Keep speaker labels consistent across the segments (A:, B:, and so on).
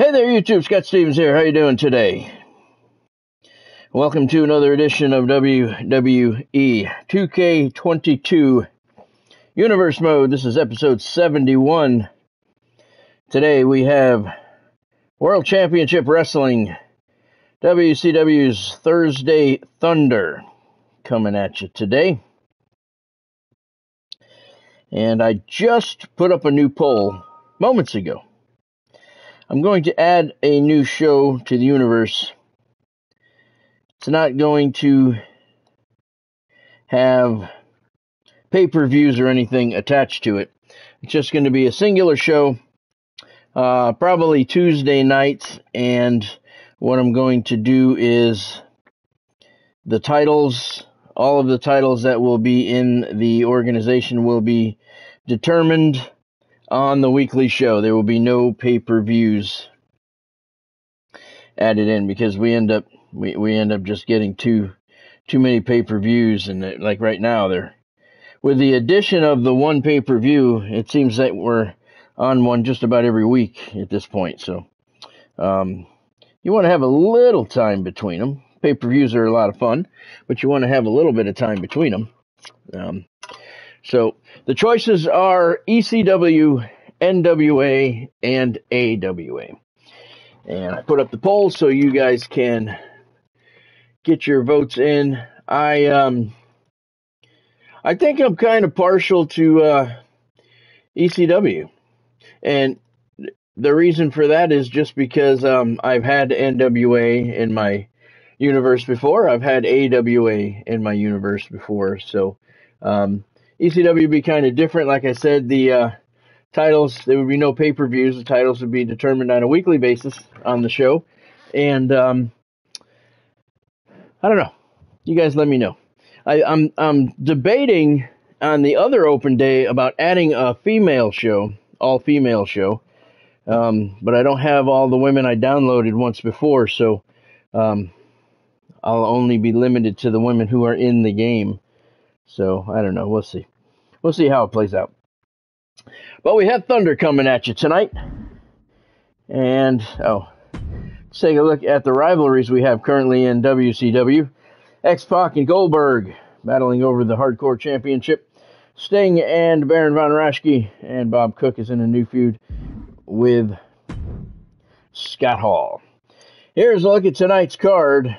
A: Hey there, YouTube. Scott Stevens here. How you doing today? Welcome to another edition of WWE 2K22 Universe Mode. This is episode 71. Today we have World Championship Wrestling, WCW's Thursday Thunder, coming at you today. And I just put up a new poll moments ago I'm going to add a new show to the universe. It's not going to have pay per views or anything attached to it. It's just going to be a singular show, uh, probably Tuesday nights. And what I'm going to do is the titles, all of the titles that will be in the organization will be determined on the weekly show. There will be no pay per views added in because we end up we, we end up just getting too too many pay per views and it, like right now they're with the addition of the one pay per view. It seems that we're on one just about every week at this point. So um, you want to have a little time between them. Pay per views are a lot of fun, but you want to have a little bit of time between them. Um, so the choices are ECW, NWA, and AWA. And I put up the poll so you guys can get your votes in. I um I think I'm kind of partial to uh, ECW, and the reason for that is just because um, I've had NWA in my universe before. I've had AWA in my universe before, so um, ECW would be kind of different. Like I said, the uh, titles there would be no pay per views. The titles would be determined on a weekly basis on the show, and um, I don't know. You guys, let me know. I, I'm I'm debating on the other open day about adding a female show, all female show, um, but I don't have all the women I downloaded once before, so um, I'll only be limited to the women who are in the game. So I don't know. We'll see. We'll see how it plays out. But we have Thunder coming at you tonight. And, oh, let's take a look at the rivalries we have currently in WCW. X Pac and Goldberg battling over the Hardcore Championship. Sting and Baron Von Raschke and Bob Cook is in a new feud with Scott Hall. Here's a look at tonight's card.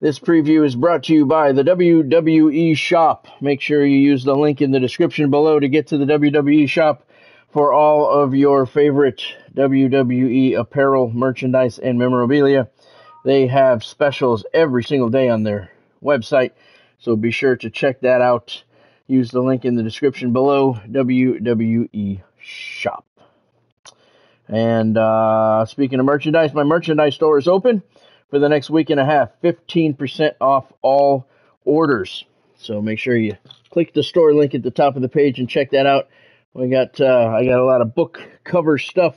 A: This preview is brought to you by the WWE Shop. Make sure you use the link in the description below to get to the WWE Shop for all of your favorite WWE apparel, merchandise, and memorabilia. They have specials every single day on their website, so be sure to check that out. Use the link in the description below WWE Shop. And uh, speaking of merchandise, my merchandise store is open for the next week and a half 15% off all orders. So make sure you click the store link at the top of the page and check that out. We got uh, I got a lot of book cover stuff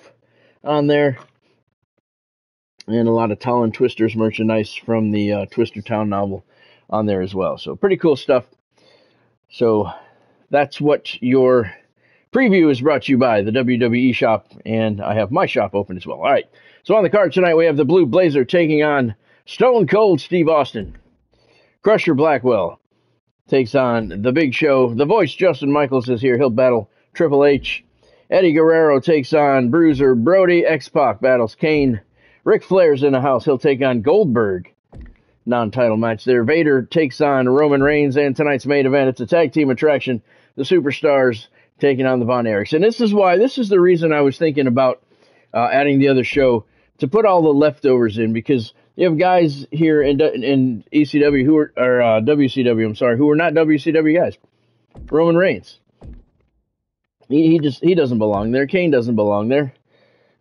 A: on there, and a lot of Talon Twisters merchandise from the uh, Twister Town novel on there as well. So pretty cool stuff. So that's what your preview is brought to you by the WWE shop, and I have my shop open as well. All right. So on the card tonight, we have the Blue Blazer taking on Stone Cold Steve Austin. Crusher Blackwell takes on the Big Show. The voice Justin Michaels is here. He'll battle Triple H. Eddie Guerrero takes on Bruiser Brody. X Pac battles Kane. Ric Flair's in the house. He'll take on Goldberg. Non-title match there. Vader takes on Roman Reigns, and tonight's main event. It's a tag team attraction. The Superstars taking on the Von Erichs. And this is why. This is the reason I was thinking about uh, adding the other show to put all the leftovers in because you have guys here in in ECW who are or uh, WCW. I'm sorry, who are not WCW guys. Roman Reigns. He, he just he doesn't belong there. Kane doesn't belong there.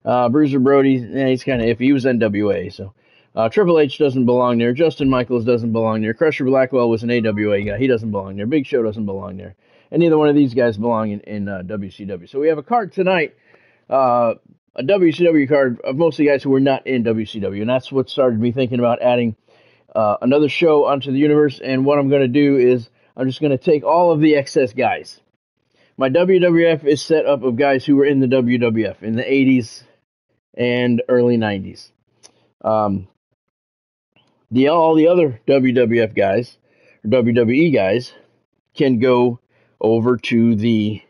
A: Uh, Bruiser Brody, he's kind of iffy. He was NWA, so uh, Triple H doesn't belong there. Justin Michaels doesn't belong there. Crusher Blackwell was an AWA guy. He doesn't belong there. Big Show doesn't belong there. And neither one of these guys belong in, in uh, WCW. So we have a card tonight uh, a WCW card of most of the guys who were not in WCW, and that's what started me thinking about adding uh, another show onto the universe. And what I'm going to do is I'm just going to take all of the excess guys. My WWF is set up of guys who were in the WWF in the 80s and early 90s. Um, the all the other WWF guys, or WWE guys, can go over to the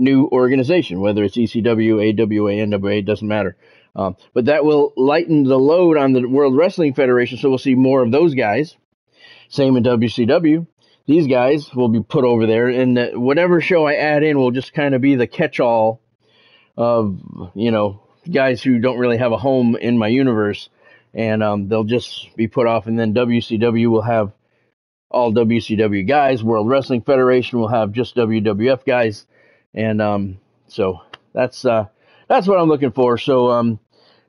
A: new organization, whether it's ECW, AWA, NWA, doesn't matter. Um, but that will lighten the load on the World Wrestling Federation, so we'll see more of those guys. Same in WCW. These guys will be put over there, and whatever show I add in will just kind of be the catch-all of you know guys who don't really have a home in my universe, and um, they'll just be put off. And then WCW will have all WCW guys. World Wrestling Federation will have just WWF guys, and um, so that's uh, that's what I'm looking for. So um,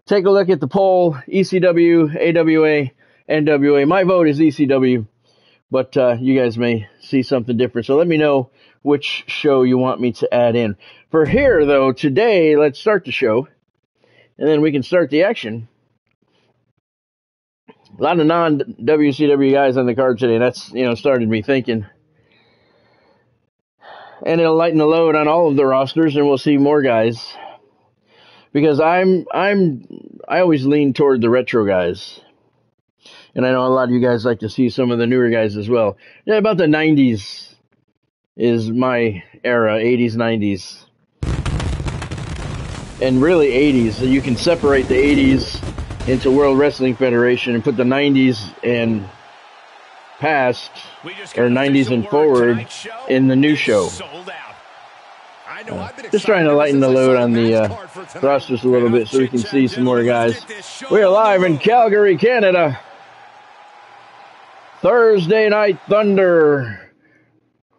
A: take a look at the poll: ECW, AWA, NWA. My vote is ECW, but uh, you guys may see something different. So let me know which show you want me to add in. For here, though, today, let's start the show, and then we can start the action. A lot of non WCW guys on the card today. That's you know started me thinking and it'll lighten the load on all of the rosters, and we'll see more guys because I'm I'm I always lean toward the retro guys. And I know a lot of you guys like to see some of the newer guys as well. Yeah, about the 90s is my era, 80s, 90s. And really 80s. So you can separate the 80s into World Wrestling Federation and put the 90s and past or 90s and forward in the new show. Uh, just trying to lighten the load on the uh, rosters a little bit so we can see some more guys. We are live in Calgary, Canada. Thursday Night Thunder.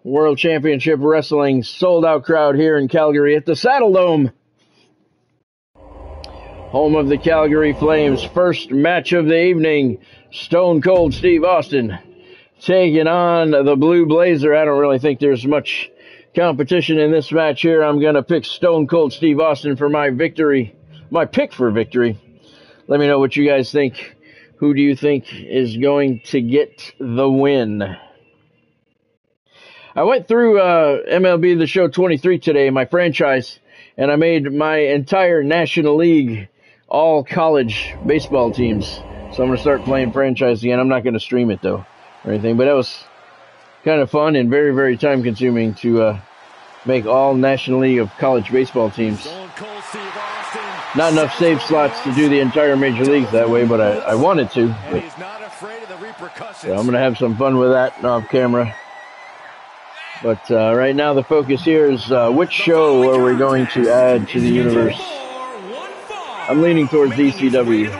A: World Championship Wrestling sold out crowd here in Calgary at the Saddledome. Home of the Calgary Flames. First match of the evening. Stone Cold Steve Austin taking on the Blue Blazer. I don't really think there's much competition in this match here. I'm going to pick Stone Cold Steve Austin for my victory, my pick for victory. Let me know what you guys think. Who do you think is going to get the win? I went through uh, MLB The Show 23 today, my franchise, and I made my entire National League all college baseball teams. So I'm going to start playing franchise again. I'm not going to stream it though or anything, but that was kind of fun and very, very time consuming to uh, make all National League of college baseball teams. Not enough save slots to do the entire major leagues that way, but I, I wanted to. But, so I'm going to have some fun with that off camera. But uh, right now, the focus here is uh, which show are we going to add to the universe? I'm leaning towards ECW.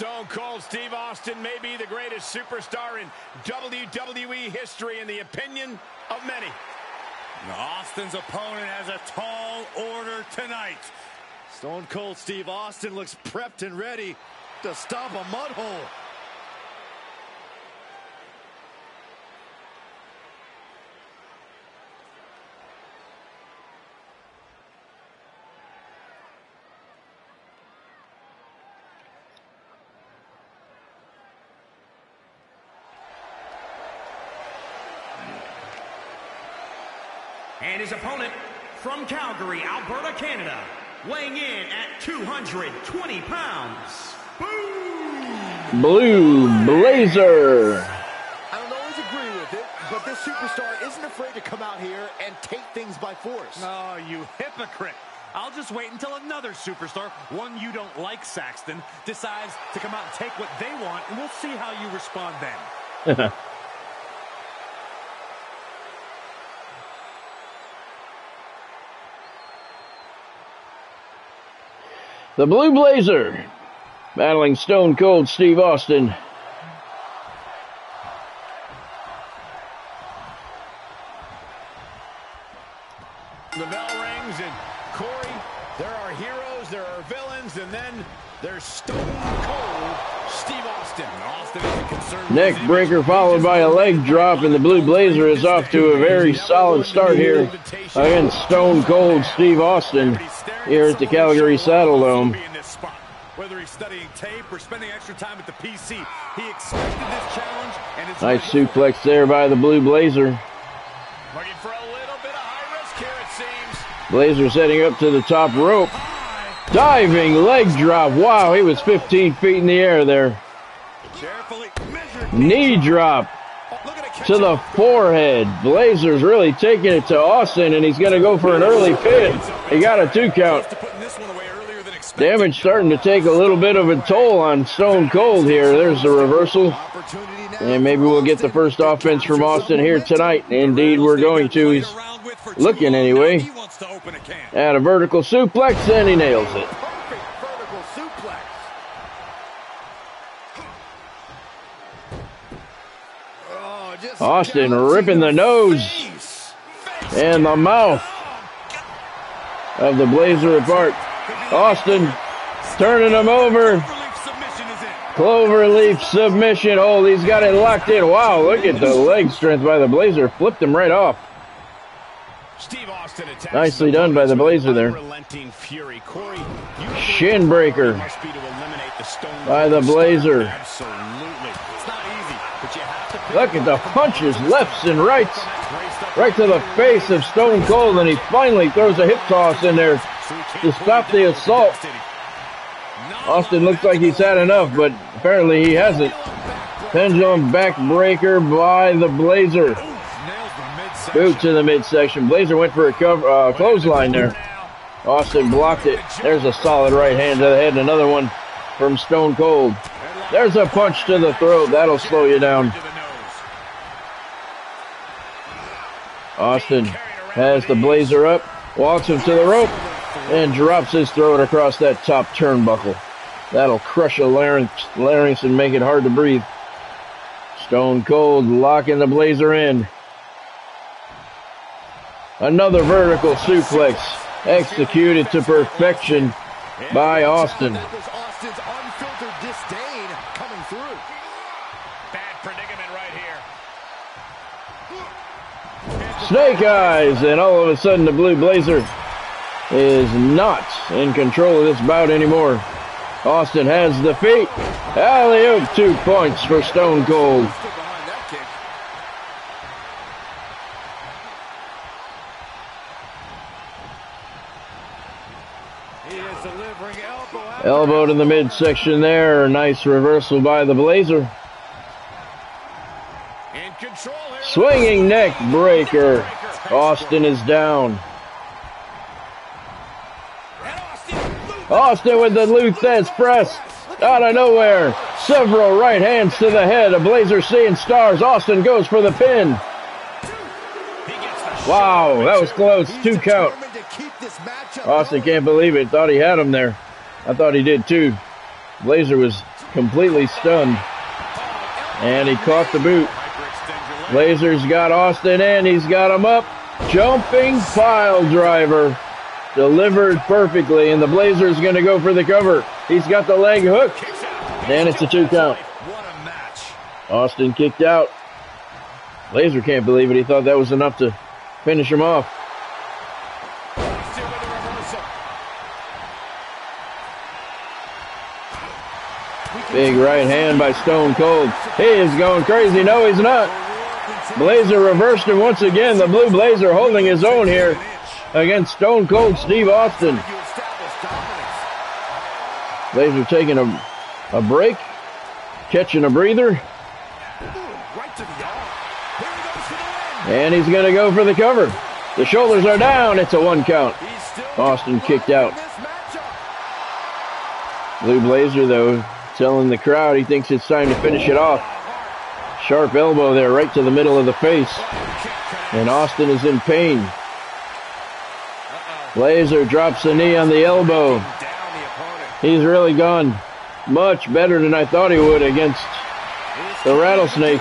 B: Stone Cold Steve Austin
C: may be the greatest superstar in WWE history in the opinion of many.
D: Austin's opponent has a tall order tonight.
E: Stone Cold Steve Austin looks prepped and ready to stop a mud hole.
B: And his opponent from Calgary, Alberta, Canada, weighing in at 220 pounds, Boom!
A: Blue Blazer.
E: I don't always agree with it, but this superstar isn't afraid to come out here and take things by force.
D: Oh, you hypocrite. I'll just wait until another superstar, one you don't like, Saxton, decides to come out and take what they want, and we'll see how you respond then.
A: The Blue Blazer battling Stone Cold Steve Austin.
C: The bell rings and Corey, there are heroes, there are villains, and then there's Stone Cold Steve Austin. Austin isn't concerned.
A: Neck breaker followed by a leg drop, and the Blue Blazer is off to a very solid start here against Stone Cold Steve Austin here at the Calgary Saddledome.
D: Whether he's studying tape or spending extra time at the PC, he expected this challenge and it's
A: Nice suplex there by the Blue Blazer.
C: Looking for a little bit of high risk here, it seems.
A: Blazer setting up to the top rope. Diving leg drop. Wow, he was 15 feet in the air there.
D: carefully measured.
A: Knee drop
D: Look at it
A: to the forehead. Blazer's really taking it to Austin, and he's going to go for an early pin. He got a two count. Damage starting to take a little bit of a toll on Stone Cold here. There's the reversal. And maybe we'll get the first offense from Austin here tonight. Indeed, we're going to. He's looking anyway. At a vertical suplex, and he nails it.
E: Perfect vertical suplex. Oh, just
A: Austin ripping the nose and the mouth of the Blazer apart. Austin turning him over. Cloverleaf submission Oh, He's got it locked in. Wow, look at the leg strength by the Blazer. Flipped him right off.
C: Steve Austin attacks
A: Nicely done by the Blazer there. Shin breaker
C: must be to eliminate the
A: by the Blazer.
C: Absolutely. It's not easy, but you have to pick
A: Look at the punches, lefts and rights, right to the face of Stone Cold, and he finally throws a hip toss in there to stop the assault. Austin looks like he's had enough, but apparently he hasn't. Pendulum backbreaker by the Blazer. Boot to the midsection. Blazer went for a cover, uh, clothesline there. Austin blocked it. There's a solid right hand to the head. and Another one from Stone Cold. There's a punch to the throat. That'll slow you down. Austin has the Blazer up, walks him to the rope, and drops his throat across that top turnbuckle. That'll crush a larynx, larynx and make it hard to breathe. Stone Cold locking the Blazer in. Another vertical suplex executed to perfection by Austin.
E: That was Austin's unfiltered disdain coming through.
C: Bad predicament right here.
A: Snake eyes, and all of a sudden the Blue Blazer is not in control of this bout anymore. Austin has the feet. Alley oop, two points for Stone Cold. Elbowed in the midsection there. Nice reversal by the Blazer.
C: In control here.
A: Swinging neck breaker. Austin is down.
C: Austin
A: with the Lou Thesz press out of nowhere. Several right hands to the head. A Blazer seeing stars. Austin goes for the pin. Wow, that was close. Two count. Austin can't believe it. Thought he had him there. I thought he did too. Blazer was completely stunned. And he caught the boot. Blazer's got Austin in. He's got him up. Jumping pile driver. Delivered perfectly. And the Blazer's going to go for the cover. He's got the leg hook. And it's a two count. Austin kicked out. Blazer can't believe it. He thought that was enough to finish him off. Big right hand by Stone Cold. He is going crazy. No, he's not. Blazer reversed him once again. The Blue Blazer holding his own here against Stone Cold Steve Austin. Blazer taking a, a break, catching a breather, and he's going to go for the cover. The shoulders are down. It's a one count. Austin kicked out. Blue Blazer, though, telling the crowd he thinks it's time to finish it off. Sharp elbow there, right to the middle of the face. And Austin is in pain. Blazer drops the knee on the elbow. He's really gone much better than I thought he would against the rattlesnake,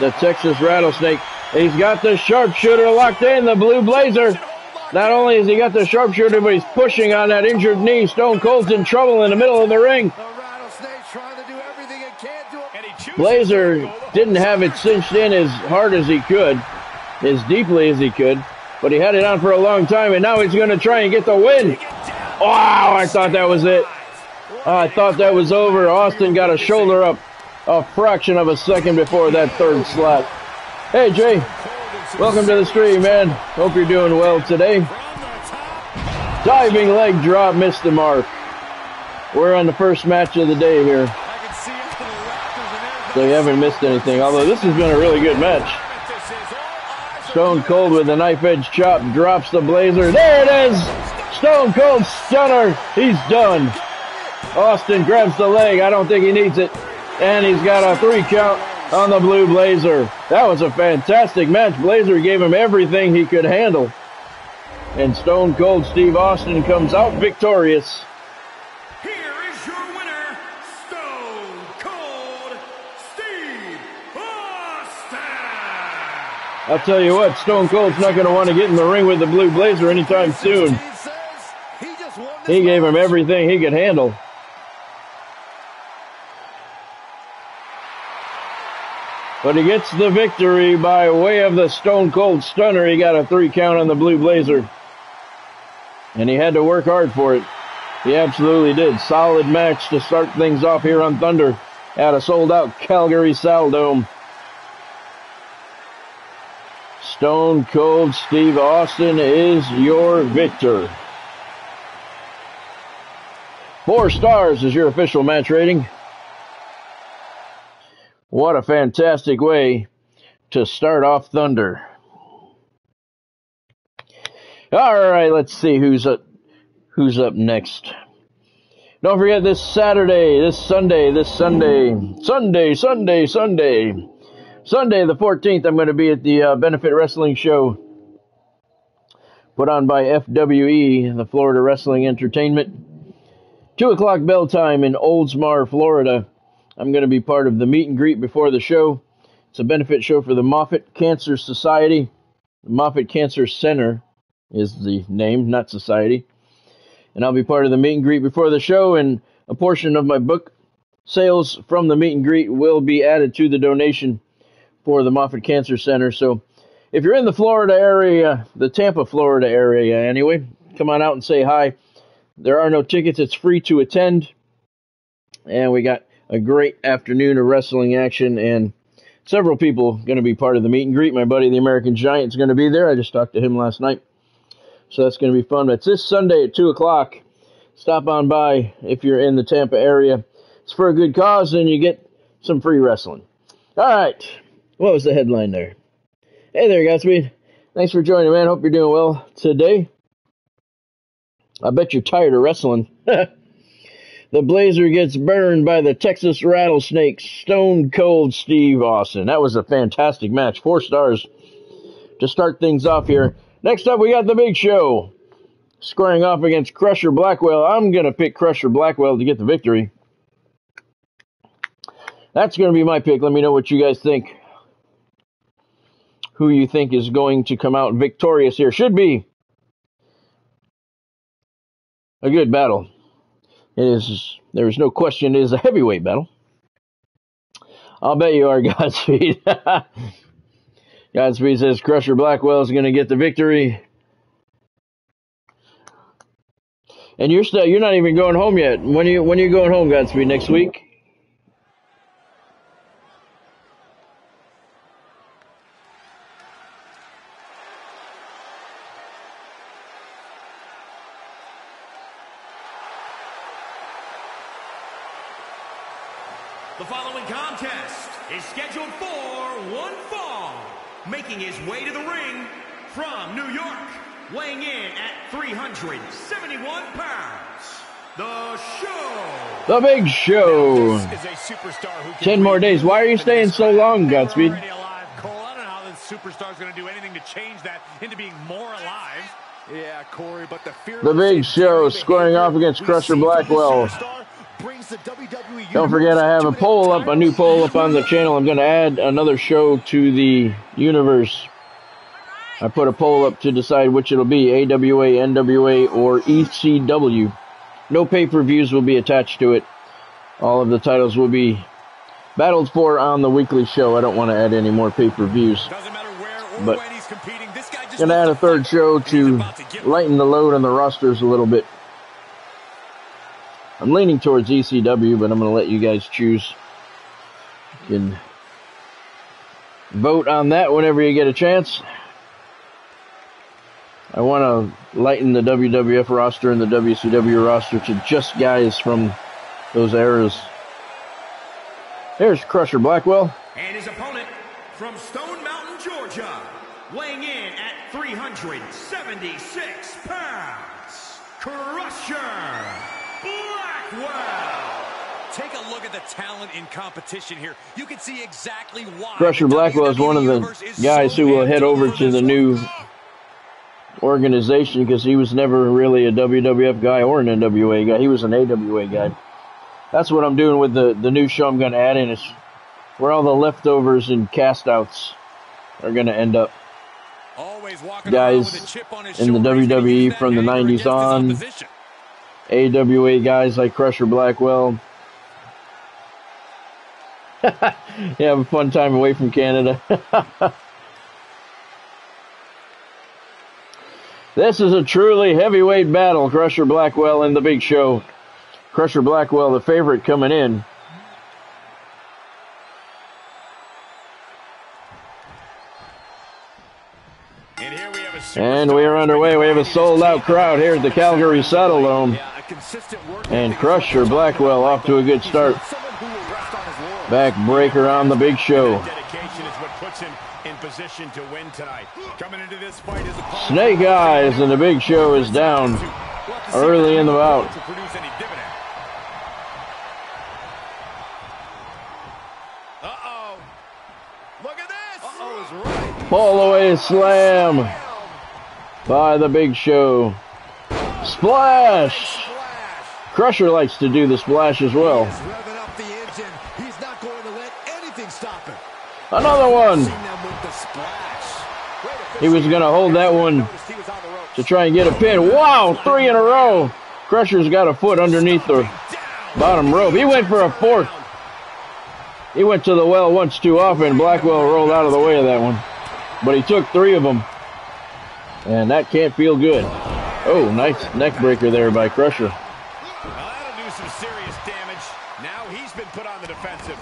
A: the Texas rattlesnake. He's got the sharpshooter locked in, the blue blazer. Not only has he got the sharpshooter, but he's pushing on that injured knee. Stone Cold's in trouble in the middle of the ring.
E: The rattlesnake's trying to do everything it can to him.
C: And he chooses
A: Blazer didn't have it cinched in as hard as he could, as deeply as he could, but he had it on for a long time, and now he's going to try and get the win. Wow, I thought that was it. I thought that was over. Austin got a shoulder up a fraction of a second before that third slap. Hey, Jay. Welcome to the stream, man. Hope you're doing well today. Diving leg drop, missed the mark. We're on the first match of the day here,
D: I can see into the rafters and there's
A: so you haven't missed anything. Although this has been a really good match. Stone Cold with a knife edge chop drops the blazer. There it is! Stone Cold stunner. He's done. Austin grabs the leg. I don't think he needs it. And he's got a three count on the blue blazer. That was a fantastic match. Blazer gave him everything he could handle. And Stone Cold Steve Austin comes out victorious. I'll tell you what, Stone Cold's not going to want to get in the ring with the blue blazer anytime soon.
E: He
A: gave him everything he could handle. But he gets the victory by way of the Stone Cold Stunner. He got a three count on the Blue Blazer. And he had to work hard for it. He absolutely did. Solid match to start things off here on Thunder at a sold out Calgary Saddledome. Stone Cold Steve Austin is your victor. Four stars is your official match rating. What a fantastic way to start off Thunder. All right, let's see who's up who's up next. Don't forget this Saturday, this Sunday, this Sunday, Sunday, Sunday, Sunday. Sunday the 14th, I'm going to be at the uh, Benefit Wrestling Show put on by FWE, the Florida Wrestling Entertainment. 2 o'clock bell time in Oldsmar, Florida. I'm going to be part of the meet and greet before the show. It's a benefit show for the Moffitt Cancer Society. The Moffitt Cancer Center is the name, not society. And I'll be part of the meet and greet before the show, and a portion of my book sales from the meet and greet will be added to the donation for the Moffitt Cancer Center. So if you're in the Florida area, the Tampa, Florida area anyway, come on out and say hi. There are no tickets, it's free to attend. And we got a great afternoon of wrestling action and several people going to be part of the meet and greet. My buddy, the American Giant, is going to be there. I just talked to him last night. So that's going to be fun. But it's this Sunday at 2 o'clock. Stop on by if you're in the Tampa area. It's for a good cause and you get some free wrestling. All right. What was the headline there? Hey there, Godspeed. Thanks for joining, man. Hope you're doing well today. I bet you're tired of wrestling. the Blazer gets burned by the Texas Rattlesnakes. Stone Cold Steve Austin. That was a fantastic match. Four stars to start things off here. Next up, we got the big show. Squaring off against Crusher Blackwell. I'm going to pick Crusher Blackwell to get the victory. That's going to be my pick. Let me know what you guys think. Who you think is going to come out victorious here. Should be a good battle. It is, there is no question, it is a heavyweight battle. I'll bet you are, Godspeed. Godspeed says Crusher Blackwell is going to get the victory. And you're still you're not even going home yet. When are you when are you going home, Godspeed? Next week?
B: The following contest is scheduled for one fall. Making his way to the ring from New York, weighing in at 371 pounds, the show.
A: The big show.
C: This is a superstar who can
A: Ten more days. Why are you staying so long, Godspeed?
D: already alive, Cole. I don't know how this superstar's going to do anything to change that into being more alive.
E: Yeah, Corey, but the fear
A: The big show squaring off against Crusher Blackwell. Don't forget, I have a poll up, a new poll up on the channel. I'm going to add another show to the universe. I put a poll up to decide which it'll be AWA, NWA, or ECW. No pay per views will be attached to it. All of the titles will be battled for on the weekly show. I don't want to add any more pay per views.
D: Doesn't matter where or
A: But-
D: when he's competing. This guy just
A: Gonna add a third show to
D: to
A: lighten the load on the rosters a little bit. I'm leaning towards ECW, but I'm gonna let you guys choose. You can vote on that whenever you get a chance. I want to lighten the WWF roster and the WCW roster to just guys from those eras. Here's Crusher Blackwell.
B: And his opponent from Stone Mountain, Georgia, weighing in at 376 pounds, Crusher Blackwell.
D: Take a look at the talent in competition here. You can see exactly why.
A: Crusher Blackwell is one of the guys
D: so
A: who will head over to the new organization because he was never really a WWF guy or an NWA guy. He was an AWA guy. That's what I'm doing with the, the new show I'm going to add in is where all the leftovers and cast outs are going to end up.
D: Always walking
A: Guys
D: with a chip on his
A: in the
D: shoulder. He's gonna
A: WWE from the 90s on. AWA guys like Crusher Blackwell. you have a fun time away from Canada. this is a truly heavyweight battle, Crusher Blackwell and the Big Show. Crusher Blackwell, the favorite coming in.
C: And we have a
A: And we are underway. We have a sold out crowd here at the Calgary Saddledome.
E: Yeah, a consistent work
A: And. Crusher Blackwell off to a good start.
E: Someone who will rest on his laurels.
A: Backbreaker on the Big Show.
C: dedication is what puts him in position to win tonight. Coming into this fight is a
A: Snake Eyes and the Big Show is down early in the bout.
C: to produce any dividend. Uh-oh. Look at this.
E: Uh-oh is right.
A: Fall away slam by the Big Show. Splash! Crusher likes to do the splash as well.
E: He's revving up the engine. He's not going to let anything stop him.
A: Another one
E: Seen them with the splash. Great
A: He was going to hold that one
E: Noticed he was on the ropes.
A: to try and get a pin. Wow, three in a row. Crusher's got a foot underneath the bottom rope. He went for a fourth. He went to the well once too often. Blackwell rolled out of the way of that one. But he took three of them. And that can't feel good. Oh, nice neck breaker there by Crusher.
C: Well, that'll do some serious damage. Now he's been put on the defensive.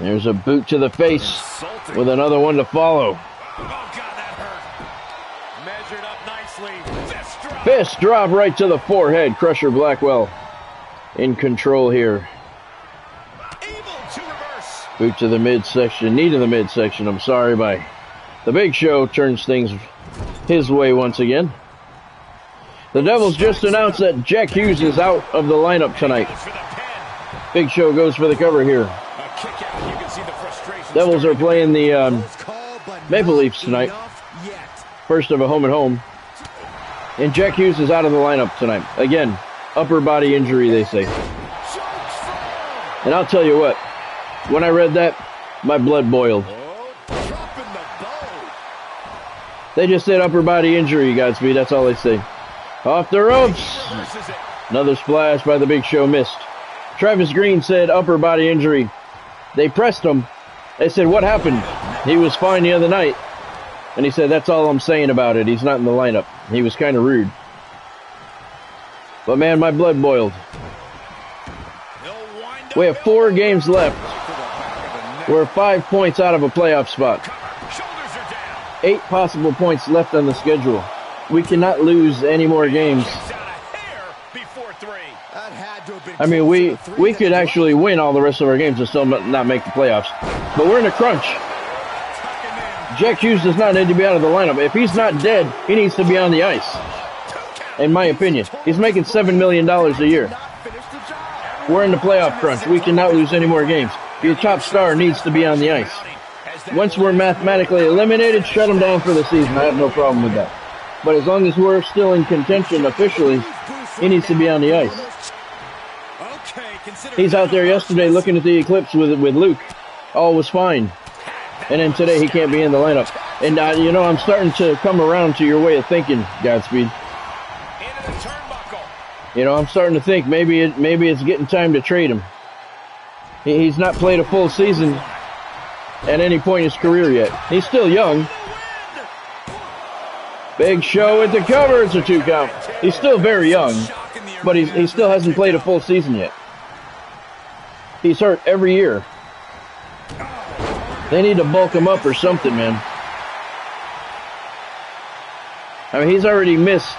A: There's a boot to the face with another one to follow.
C: Oh, God, that hurt.
D: Measured up nicely.
C: Fist drop.
A: Fist drop right to the forehead. Crusher Blackwell in control here.
C: Able to reverse.
A: Boot to the midsection, knee to the midsection. I'm sorry, by the Big Show turns things his way once again. The Devils just announced that Jack Hughes is out of the lineup tonight. Big Show goes for the cover here. Devils are playing the um, Maple Leafs tonight. first of a home and home. And Jack Hughes is out of the lineup tonight. Again, upper body injury, they say. And I'll tell you what, when I read that, my blood boiled.
E: Oh, dropping the bow.
A: They just said upper body injury, Godspeed. That's all they say. Off the ropes. Another splash by the Big Show missed. Travis Green said upper body injury. They pressed him. They said, What happened? He was fine the other night. And he said, That's all I'm saying about it. He's not in the lineup. He was kind of rude. But man, my blood boiled. We have four games left. We're five points out of a playoff spot.
C: Cover. Shoulders are down.
A: Eight possible points left on the schedule. We cannot lose any more games.
C: Kicks out a hair before three.
E: That had to have been
A: I mean, we
E: to the three
A: we could actually win all the rest of our games and still not make the playoffs. But we're in a crunch.
C: Tuck him in.
A: Jack Hughes does not need to be out of the lineup. If he's not dead, he needs to be on the ice. In my opinion, he's making seven million dollars a year.
E: Not finished the job.
A: We're in the playoff crunch. We cannot lose any more games. Your top star needs to be on the ice. Once we're mathematically eliminated, shut him down for the season. I have no problem with that. But as long as we're still in contention officially, he needs to be on the ice. He's out there yesterday looking at the eclipse with with Luke. All was fine. and then today he can't be in the lineup. And uh, you know, I'm starting to come around to your way of thinking, Godspeed.
C: Into the turnbuckle.
A: You know, I'm starting to think maybe it maybe it's getting time to trade him. He, he's not played a full season at any point in his career yet. He's still young. Big Show with the cover. It's a two count. He's still very young, but he's, he still hasn't played a full season yet. He's hurt every year. They need to bulk him up or something, man. I mean, he's already missed.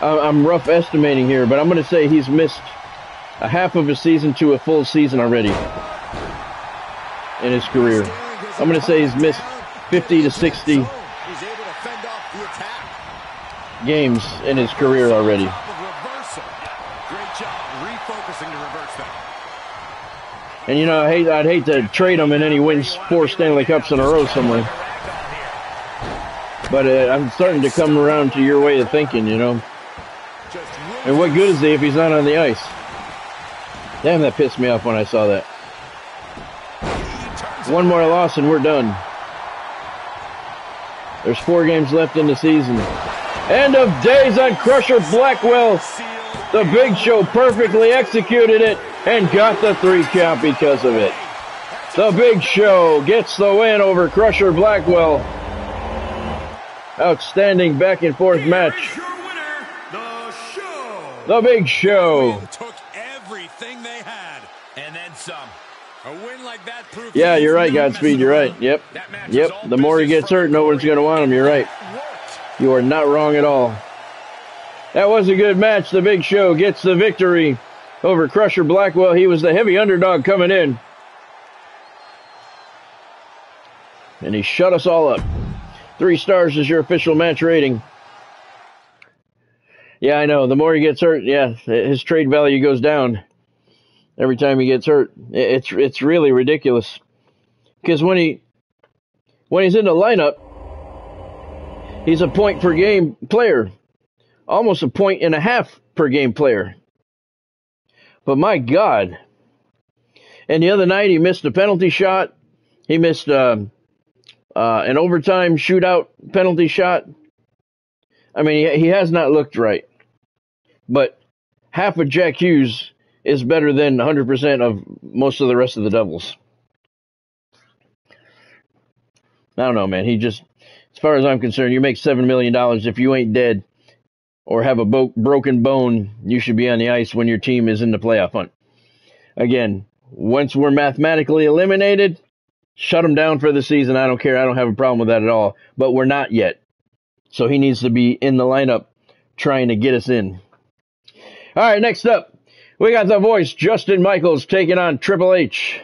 A: I'm rough estimating here, but I'm going to say he's missed a half of a season to a full season already in his career. I'm going to say he's missed 50 to 60
E: He's able to fend off the attack.
A: games in his career already. And you know, I hate, I'd hate to trade him and then he wins four Stanley Cups in a row somewhere. But uh, I'm starting to come around to your way of thinking, you know. And what good is he if he's not on the ice? Damn, that pissed me off when I saw that. One more loss and we're done. There's four games left in the season. End of days on Crusher Blackwell. The Big Show perfectly executed it and got the three count because of it. The Big Show gets the win over Crusher Blackwell. Outstanding back and forth match.
B: Here's your winner, The Show.
A: The Big Show.
D: Took everything they had.
C: And then some.
A: Yeah, you're right, Godspeed. You're right. Yep.
C: That match was
A: Yep. The more he gets hurt, no one's going to want him. You're right. You are not wrong at all. That was a good match. The Big Show gets the victory over Crusher Blackwell. He was the heavy underdog coming in. And he shut us all up. Three stars is your official match rating. Yeah, I know. The more he gets hurt, yeah, his trade value goes down every time he gets hurt. It's it's really ridiculous. Because when he when he's in the lineup, he's a point per game player, almost a point and a half per game player. But my God! And the other night he missed a penalty shot. He missed uh, uh, an overtime shootout penalty shot. I mean, he, he has not looked right. But half of Jack Hughes is better than 100% of most of the rest of the Devils. I don't know, man. He just, as far as I'm concerned, you make $7 million. If you ain't dead or have a bo- broken bone, you should be on the ice when your team is in the playoff hunt. Again, once we're mathematically eliminated, shut him down for the season. I don't care. I don't have a problem with that at all. But we're not yet. So he needs to be in the lineup trying to get us in. All right, next up, we got the voice, Justin Michaels, taking on Triple H.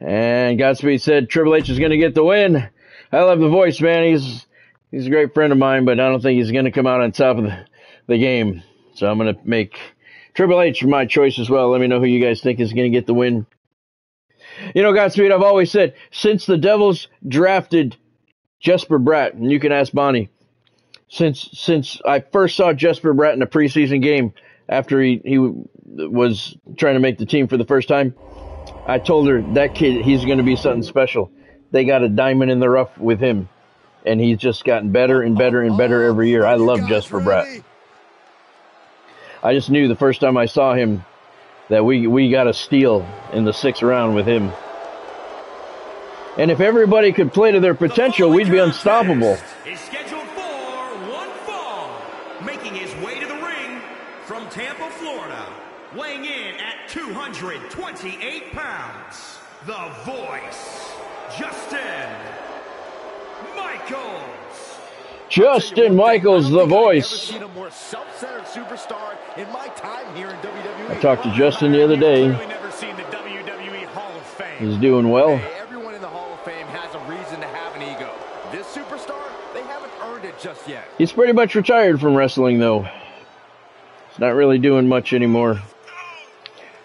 A: And Godspeed said Triple H is going to get the win. I love the voice, man. He's he's a great friend of mine, but I don't think he's going to come out on top of the, the game. So I'm going to make Triple H my choice as well. Let me know who you guys think is going to get the win. You know, Godspeed, I've always said since the Devils drafted Jesper Bratt, and you can ask Bonnie, since since I first saw Jesper Bratt in a preseason game after he, he was trying to make the team for the first time, I told her that kid he's going to be something special. They got a diamond in the rough with him, and he's just gotten better and better and better every year. I love Jesper Bratt. I just knew the first time I saw him that we we got a steal in the sixth round with him. And if everybody could play to their potential, we'd be unstoppable.
B: Is scheduled for one fall, making his way to the ring from Tampa, Florida, weighing in at 228 pounds, the voice, Justin Michaels.
A: Justin Michaels, the voice.
E: seen a more self-centered superstar in my time here in WWE.
A: I talked to Justin the other day.
D: Really never seen the WWE Hall of Fame.
A: He's doing well.
E: Everyone in the Hall of Fame has a reason to have an ego. This superstar, they haven't earned it just yet.
A: He's pretty much retired from wrestling, though. He's not really doing much anymore.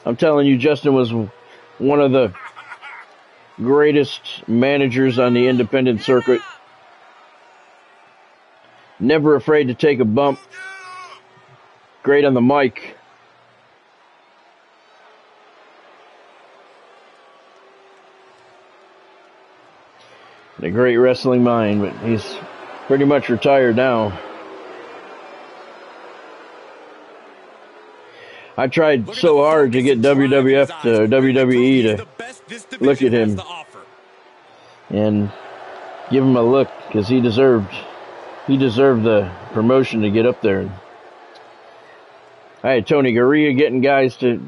A: I'm telling you, Justin was one of the greatest managers on the independent circuit. Never afraid to take a bump. Great on the mic. And a great wrestling mind, but he's pretty much retired now. I tried so hard to get WWF to WWE to look at him and give him a look because he deserved he deserved the promotion to get up there. I had Tony Garea getting guys to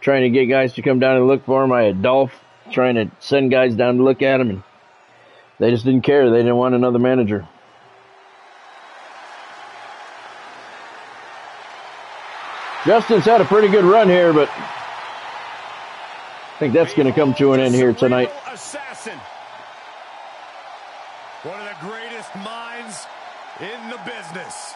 A: trying to get guys to come down and look for him. I had Dolph trying to send guys down to look at him, and they just didn't care. They didn't want another manager. Justin's had a pretty good run here, but I think that's going to come to an end here tonight.
C: Assassin. One of the greatest minds in the business.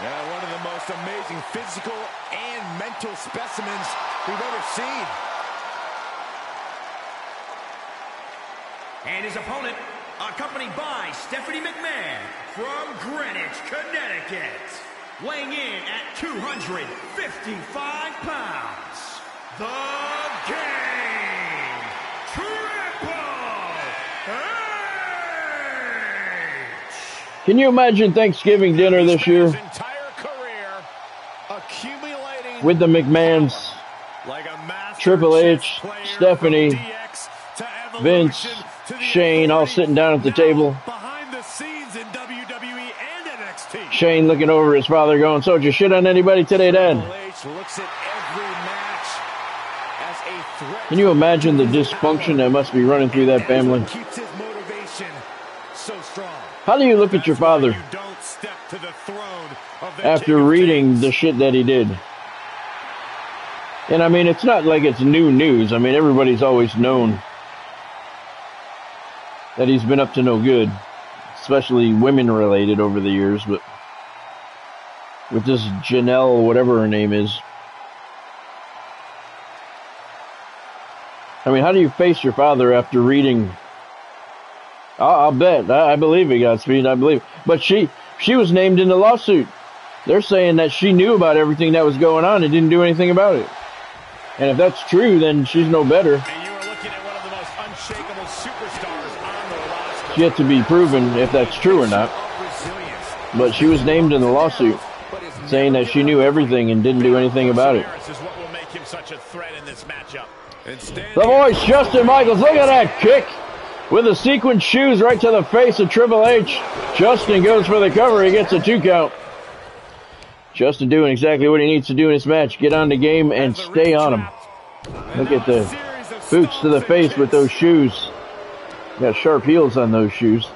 C: Yeah, one of the most amazing physical and mental specimens we've ever seen.
B: And his opponent, accompanied by Stephanie McMahon from Greenwich, Connecticut, weighing in at 255 pounds, the Game, Triple H.
A: Can you imagine Thanksgiving dinner this year
C: career accumulating
A: with the McMahons,
C: like a
A: Triple H, Stephanie, Vince, Shane, all sitting down at the table. Shane looking over his father, going, "So did you shit on anybody today, Dad?"
E: Looks at every match as a.
A: Can you imagine the dysfunction that must be running through that family?
E: Keeps his motivation so strong.
A: How do you look at your father
C: You don't step to the throne of the
A: after reading the shit that he did? And I mean, it's not like it's new news. I mean, everybody's always known that he's been up to no good, especially women related over the years. But with this Janel, whatever her name is, I mean, how do you face your father after reading? I'll, I'll bet. I, I believe it, Godspeed. I believe. But she, she was named in the lawsuit. They're saying that she knew about everything that was going on and didn't do anything about it. And if that's true, then she's no better.
C: And you are looking at one of the most unshakable superstars on the roster.
A: It's yet to be proven if that's true or not. But she was named in the lawsuit, saying that she knew everything and didn't do anything about it.
C: Perseverance is what will make him such a threat in this matchup.
A: The voice, Justin Michaels. Look at that kick with the sequin shoes right to the face of Triple H. Justin goes for the cover. He gets a two count. Justin doing exactly what he needs to do in this match. Get on the game and stay on him. Look at the boots to the face with those shoes. Got sharp heels on those shoes.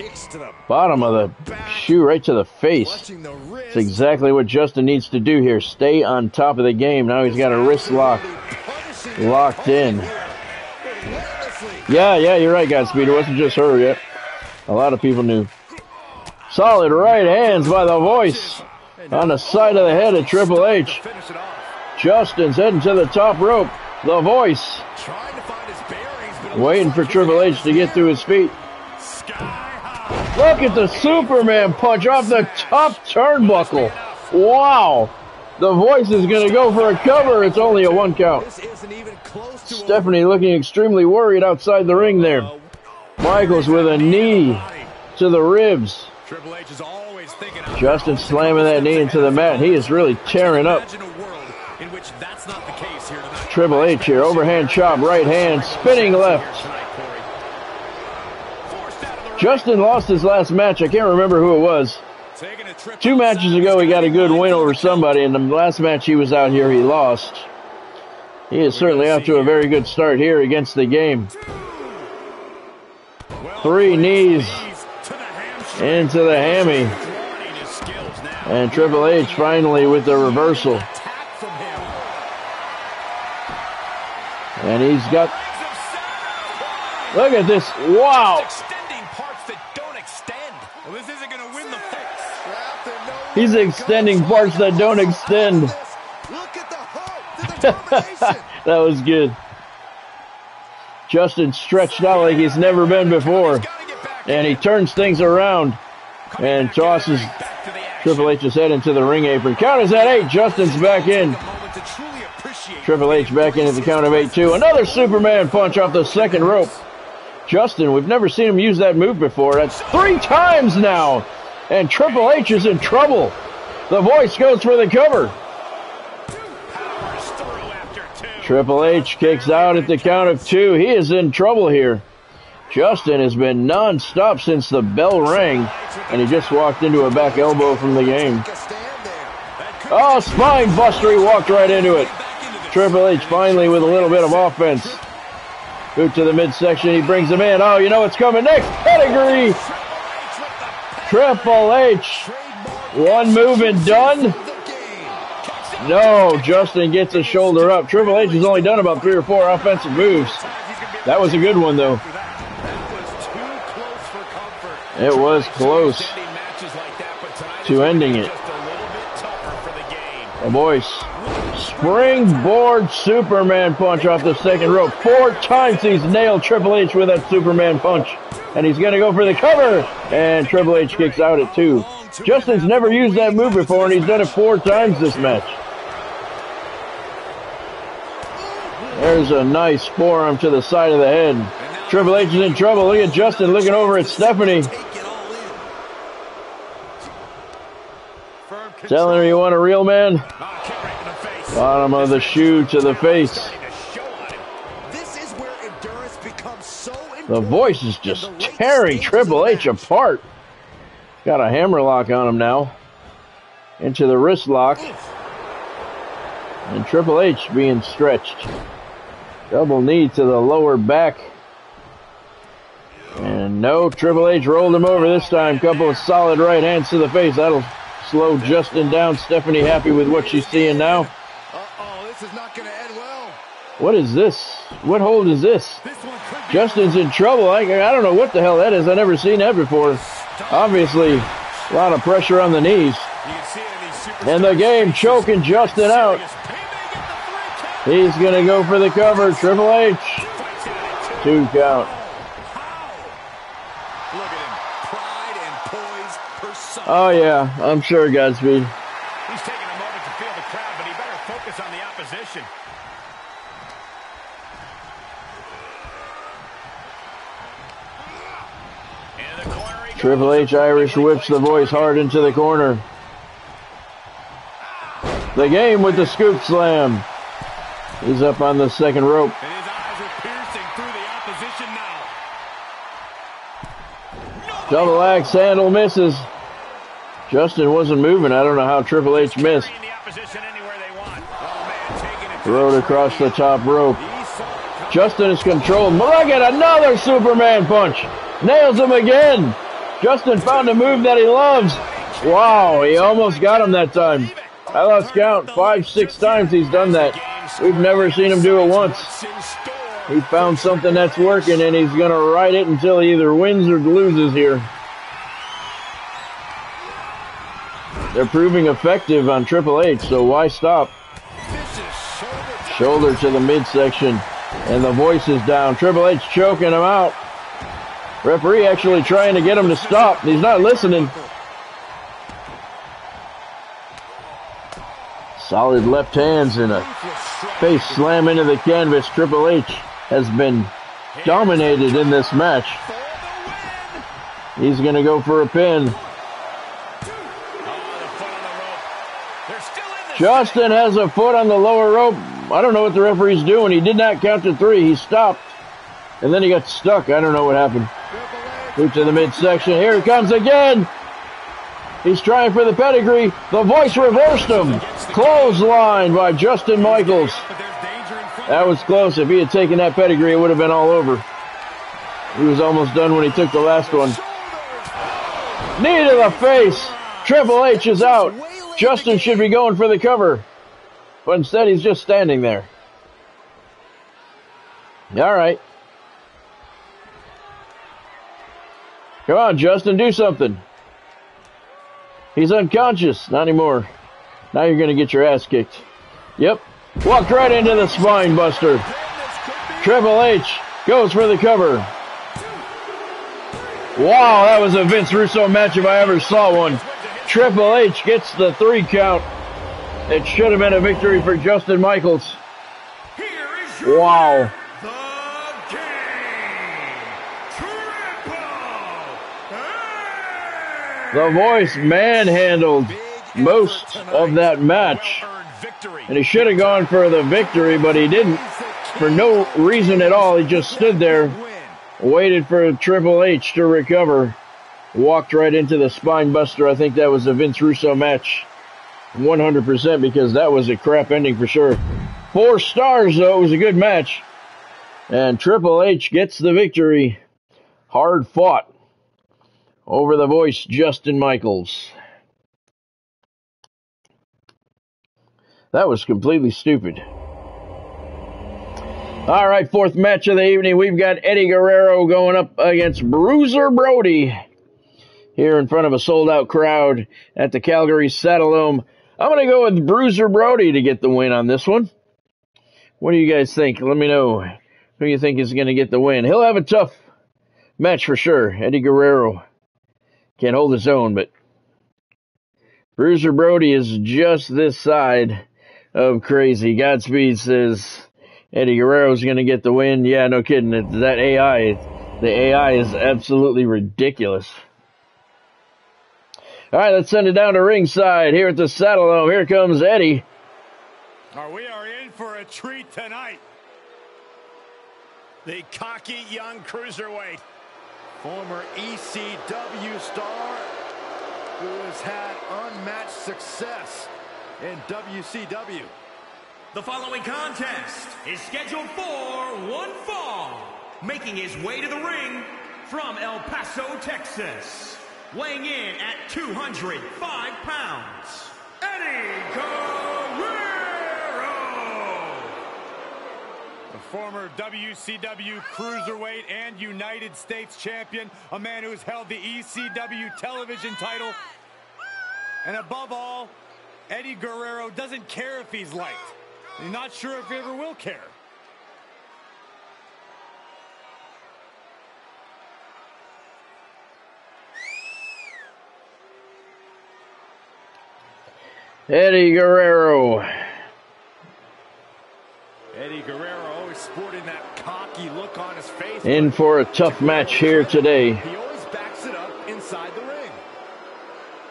E: kicks to the
A: Bottom of the shoe right to the face. That's exactly what Justin needs to do here. Stay on top of the game. Now he's got a wrist lock locked in. Yeah, yeah, you're right, Godspeed. It wasn't just her yet. A lot of people knew. Solid right hands by the voice on the side of the head of Triple H. Justin's heading to the top rope. The voice waiting for Triple H to get through his feet. Look at the Superman punch off the top turnbuckle. Wow. The voice is going to go for a cover. It's only a one count.
E: This isn't even close to
A: Stephanie looking extremely worried outside the ring there. Uh, Michaels with a knee to the ribs.
C: Triple H is always thinking out
A: Justin slamming that knee into the mat. He is really tearing up
C: Imagine a world in which that's not the case here tonight.
A: Triple H here. Overhand chop, right hand, spinning left.
C: Tonight, Corey. Forced out of the ring.
A: Justin lost his last match. I can't remember who it was.
C: Taking a trip
A: Two matches ago, he got a good win over somebody, and the last match he was out here, he lost. He is certainly off to a very good start here against the game. Three knees
C: to the hamstring.
A: into the hammy,
C: Thwarting his skills now.
A: and Triple H finally with the reversal.
E: attack from him.
A: And he's got,
C: Legs of Saturn.
A: look at this, wow!
C: Extending parts that don't extend. Well, this isn't going to win the fight.
E: Trapped and no
A: He's extending parts that don't extend.
E: Look at the hope,
A: that was good. Justin stretched out like he's never been before,
C: Gotta get back
A: and he turns things around and tosses
C: back to the action.
A: Triple H's head into the ring apron. Count is at eight. Justin's back in.
C: A moment to truly appreciate
A: Triple H back in at the count of 8-2. Another Superman punch off the second rope. Justin, we've never seen him use that move before. That's three times now. And Triple H is in trouble. The voice goes for the cover. Triple H kicks out at the count of two. He is in trouble here. Justin has been non-stop since the bell rang, and he just walked into a back elbow from the game. Oh, spine buster. He walked right into it. Triple H finally with a little bit of offense. Boot to the midsection. He brings him in. Oh, you know what's coming next? Pedigree. Triple H. One move and done. No, Justin gets his shoulder up. Triple H has only done about three or four offensive moves. That was a good one, though. It was close to ending it.
C: just a little bit tougher for the game.
A: Oh, boys. Springboard Superman punch off the second rope. Four times he's nailed Triple H with that Superman punch. And he's to go for the cover. And Triple H kicks out at two. Justin's never used that move before, and he's done it four times this match. There's a nice forearm to the side of the head. Triple H is in trouble. Look at Justin looking over at Stephanie. Telling her you want a real man? Bottom of the shoe to the face. The voice is just tearing Triple H apart. Got a hammer lock on him now. Into the wrist lock. And Triple H being stretched. Double knee to the lower back. And no, Triple H rolled him over this time. Couple of solid right hands to the face. That'll slow Justin down. Stephanie happy with what she's seeing now.
E: Uh-oh, this is not going to end well.
A: What is this? What hold is this?
D: This one could be
A: Justin's in trouble. I, I don't know what the hell that is. I've never seen that before. Obviously, a lot of pressure on the knees.
C: You can see it in
A: And the game choking Justin out.
C: Serious pain. They get the three count.
A: He's going to go for the cover. Triple H.
C: Fights it at two.
A: Two count.
E: Look at him. Pride and poise personified.
A: Oh, yeah. I'm sure, Godspeed.
C: He's taking a moment to feel the crowd, but he better focus on the opposition. The corner he goes.
A: Triple H Irish whips the voice hard into the corner. The game with the scoop slam. He's up on the second rope.
C: And his eyes are piercing through the opposition now.
A: Double axe handle misses. Justin wasn't moving. I don't know how Triple H missed.
C: Bringing the opposition anywhere they want. Oh man, taking it.
A: Rode across the top rope.
C: He saw it coming.
A: Justin is controlled. At another Superman punch. Nails him again. Justin found a move that he loves. Wow, he almost got him that time. I lost count. Five, six times he's done that. We've never seen him do it once.
C: What's in store?
A: He found something that's working and he's going to ride it until he either wins or loses here. They're proving effective on Triple H, so why stop?
C: Shoulder to
A: the midsection, and the voice is down. Triple H choking him out. Referee actually trying to get him to stop. He's not listening. Solid left hands and a face slam into the canvas. Triple H has been dominated in this match. He's going to go for a pin.
C: Oh, the foot on the rope.
A: Justin has a foot on the lower rope. I don't know what the referee's doing. He did not count to three. He stopped. And then he got stuck. I don't know what happened. Boot to the midsection. Here he comes again. He's trying for the pedigree. The voice reversed him. Clothesline by Justin Michaels. That was close. If he had taken that pedigree, it would have been all over. He was almost done when he took the last one. Knee to the face. Triple H is out. Justin should be going for the cover. But instead, he's just standing there. All right. Come on, Justin, do something. He's unconscious. Not anymore. Now you're going to get your ass kicked. Yep. Walked right into the spine buster. Triple H goes for the cover. Wow, that was a Vince Russo match if I ever saw one. Triple H gets the three count. It should have been a victory for Justin Michaels. Wow.
B: The Game, Triple H.
A: The voice manhandled most of that match. And he should have gone for the victory, but he didn't. For no reason at all. He just stood there, waited for Triple H to recover. Walked right into the spine buster. I think that was a Vince Russo match. 100% because that was a crap ending for sure. Four stars though. It was a good match. And Triple H gets the victory. Hard fought over the voice Justin Michaels. That was completely stupid. All right, fourth match of the evening. We've got Eddie Guerrero going up against Bruiser Brody here in front of a sold out crowd at the Calgary Saddledome. I'm going to go with Bruiser Brody to get the win on this one. What do you guys think? Let me know who you think is going to get the win. He'll have a tough match for sure. Eddie Guerrero can't hold his own, but Bruiser Brody is just this side of crazy. Godspeed says Eddie Guerrero's going to get the win. Yeah, no kidding. That AI, the AI is absolutely ridiculous. All right, let's send it down to ringside here at the saddle Saddledome. Here comes Eddie.
C: We are in for a treat tonight. The cocky young cruiserweight.
E: Former ECW star who has had unmatched success in WCW.
B: The following contest is scheduled for one fall. Making his way to the ring from El Paso, Texas. Weighing in at 205 pounds, Eddie Guerrero.
D: The former WCW Cruiserweight and United States Champion, a man who's held the ECW television title. And above all, Eddie Guerrero doesn't care if he's liked. He's not sure if he ever will care.
A: Eddie Guerrero.
E: Eddie Guerrero always sporting that cocky look on his face.
A: In for a tough match here today.
E: He always backs it up inside the ring.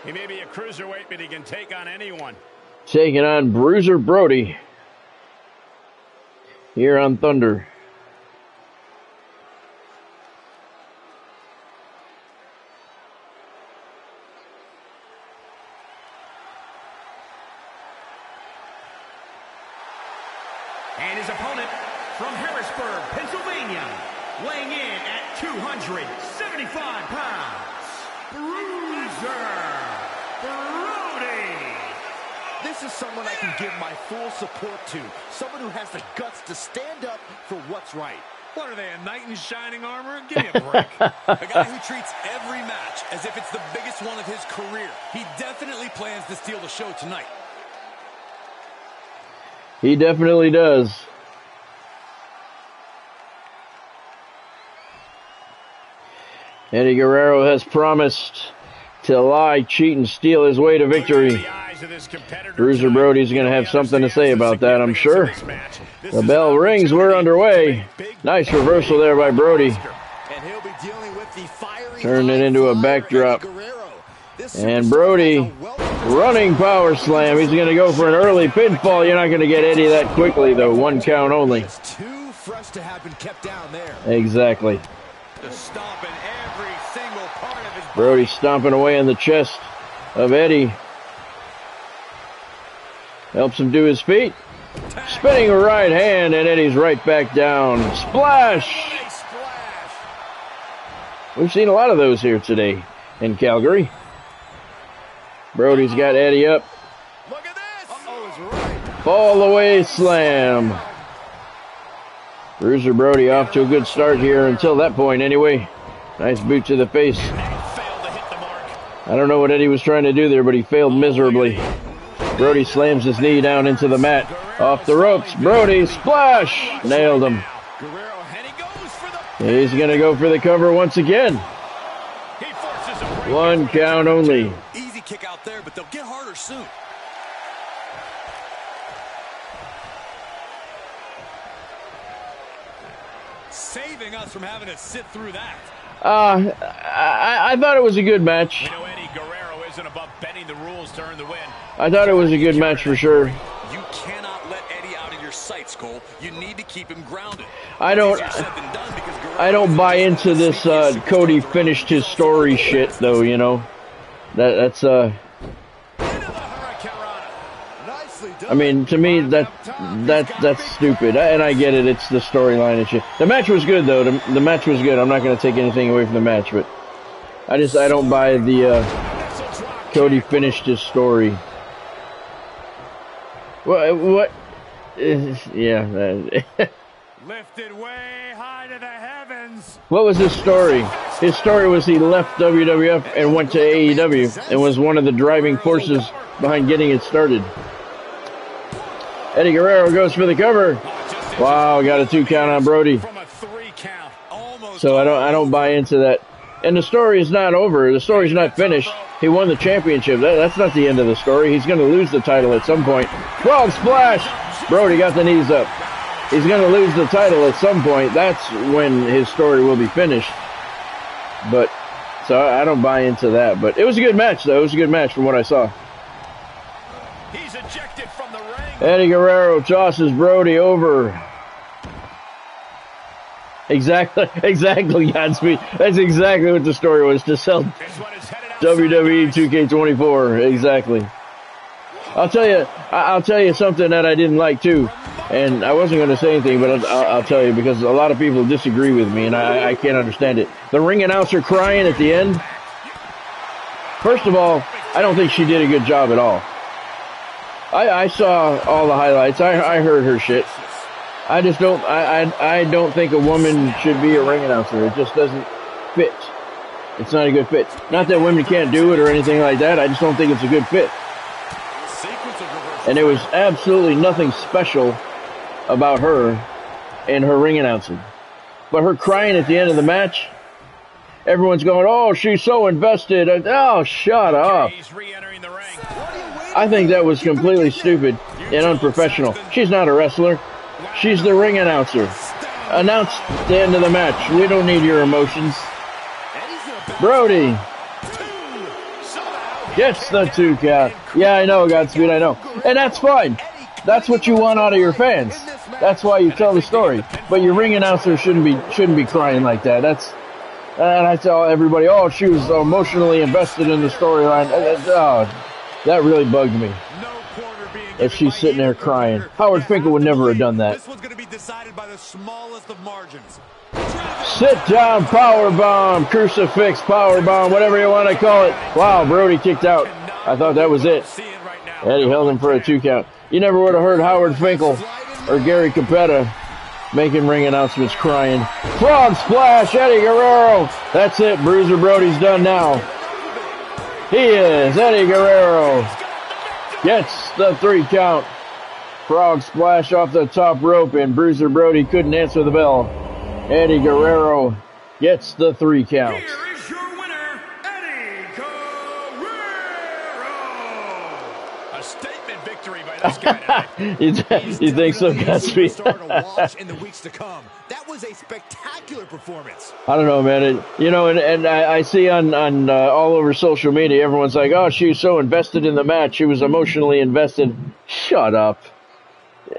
C: He may be a cruiserweight, but he can take on anyone.
A: Taking on Bruiser Brody here on Thunder.
B: And his opponent from Harrisburg, Pennsylvania, weighing in at 275 pounds, Bruiser Brody.
E: This is someone I can give my full support to. Someone who has the guts to stand up for what's right.
D: What are they, a knight in shining armor? Give me a break.
F: A guy who treats every match as if it's the biggest one of his career. He definitely plans to steal the show tonight.
A: He definitely does. Eddie Guerrero has promised to lie, cheat, and steal his way to victory.
C: The eyes of this competitor
A: Bruiser. Brody's gonna have something to say about that, I'm sure.
C: of this match. This
A: The bell rings, we're underway.
C: to
A: Nice reversal there by Brody.
E: And he'll be dealing with the fiery
A: Turn it into a backdrop.
E: Eddie Guerrero. This
A: And Brody
E: has a well-
A: running power slam. He's going to go for an early pinfall. You're not going to get Eddie that quickly, though. One count only.
E: It's too fresh to have been kept down there.
A: Exactly.
D: Just stomping every single part of his
A: Brody stomping away in the chest of Eddie. Helps him do his feet. Spinning right hand, and Eddie's right back down. Splash! We've seen a lot of those here today in Calgary. Brody's got Eddie up. Fall away slam. Bruiser Brody off to a good start here until that point, anyway. Nice boot to the face.
C: To.
A: I don't know what Eddie was trying to do there, but he failed miserably. Brody slams his knee down into the mat. Off the ropes. Brody splash. Nailed him.
E: Guerrero, and he goes for the.
A: He's going to go for the cover once again.
C: He forces a break.
A: One count only.
F: Easy kick out there, but they'll get harder soon. saving us from having to sit through that.
A: Uh, I, I thought it was a good match.
C: You know Eddie Guerrero isn't above bending the rules to earn the win.
A: I thought it was a good match for sure.
F: You cannot let Eddie out of your sights, Cole. You need to keep him grounded.
A: I don't.
F: Easier said than done because Guerrero
A: I don't buy into this uh, Cody finished his story shit though. You know, that that's uh.
C: Into the hurricanrana.
E: Nicely.
A: I mean, to me, that that that's stupid, and I get it. It's the storyline and shit. The match was good though. The, the match was good. I'm not going to take anything away from the match, but I just I don't buy the uh, Cody finished his story. What what? is- Yeah.
D: Lifted way high to the heavens.
A: What was his story? His story was he left WWF and went to AEW and was one of the driving forces behind getting it started. Eddie Guerrero goes for the cover. Wow, got a two count on Brody.
C: From a three count.
F: Almost
A: So I don't I don't buy into that. And the story is not over. The story's not finished. He won the championship. That, that's not the end of the story. He's going to lose the title at some point. Frog splash. Brody got the knees up. He's going to lose the title at some point. That's when his story will be finished. But so I I don't buy into that. But it was a good match, though. It was a good match from what I saw.
C: He's ejected from the ring.
A: Eddie Guerrero tosses Brody over. Exactly, exactly, Godspeed. That's exactly what the story was to sell WWE 2K24. Exactly. I'll tell you, I'll tell you something that I didn't like too, and I wasn't going to say anything, but I'll, I'll I'll tell you because a lot of people disagree with me, and I, I can't understand it. The ring announcer crying at the end. First of all, I don't think she did a good job at all. I, I saw all the highlights. I, I heard her shit. I just don't. I, I I don't think a woman should be a ring announcer. It just doesn't fit. It's not a good fit. Not that women can't do it or anything like that. I just don't think it's a good fit.
F: sequence of reversals.
A: And there was absolutely nothing special about her and her ring announcing. But her crying at the end of the match, everyone's going, "Oh, she's so invested." Oh, shut up.
C: He's re-entering the ring.
A: I think that was completely stupid and unprofessional. She's not a wrestler. She's the ring announcer. Announce the end of the match. We don't need your emotions. Brody gets the two count. Yeah, I know, Godspeed, I know. And that's fine. That's what you want out of your fans. That's why you tell the story. But your ring announcer shouldn't be shouldn't be crying like that. That's and I tell everybody, oh, she was emotionally invested in the storyline. Uh, uh, Oh, that really bugged me. If she's sitting there crying. Howard Finkel would never have done that.
D: This one's going to be decided by the smallest of margins.
A: Sit down, power bomb, crucifix, power bomb, whatever you want to call it. Wow, Brody kicked out. I thought that was it. Eddie held him for a two count. You never would have heard Howard Finkel or Gary Cappetta making ring announcements crying. Frog splash, Eddie Guerrero. That's it. Bruiser Brody's done now. He is Eddie Guerrero. Gets the three count. Frog splash off the top rope, and Bruiser Brody couldn't answer the bell. Eddie Guerrero gets the three count.
B: Here is your winner, Eddie Guerrero.
C: A statement victory by this guy tonight.
A: you, you think so, Godspeed?
E: Star to watch in the weeks to come. That was a spectacular performance.
A: I don't know, man. It, you know, and, and I, I see on on uh, all over social media, everyone's like, "Oh, she was so invested in the match. She was emotionally invested." Shut up.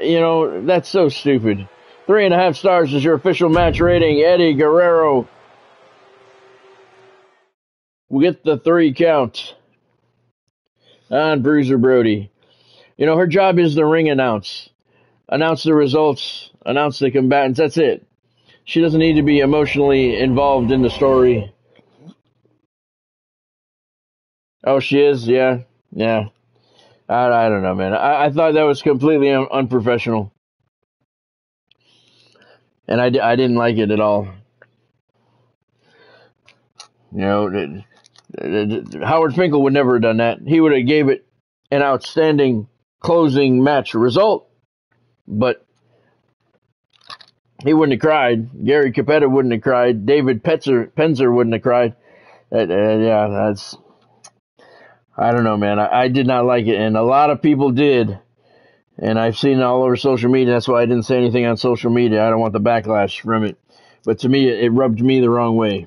A: You know, that's so stupid. Three and a half stars is your official match rating. Eddie Guerrero will get the three count on Bruiser Brody. You know, her job is to ring announce, announce the results, announce the combatants. That's it. She doesn't need to be emotionally involved in the story. Oh, she is? Yeah. Yeah. I, I don't know, man. I, I thought that was completely un- unprofessional. And I, I didn't like it at all. You know, it- it- it- Howard Finkel would never have done that. He would have gave it an outstanding closing match result, but he wouldn't have cried. Gary Cappetta wouldn't have cried. David Petzer, Penzer wouldn't have cried. Uh, uh, yeah, that's. I don't know, man. I, I did not like it, and a lot of people did. And I've seen it all over social media. That's why I didn't say anything on social media. I don't want the backlash from it. but to me, it, rubbed me the wrong way.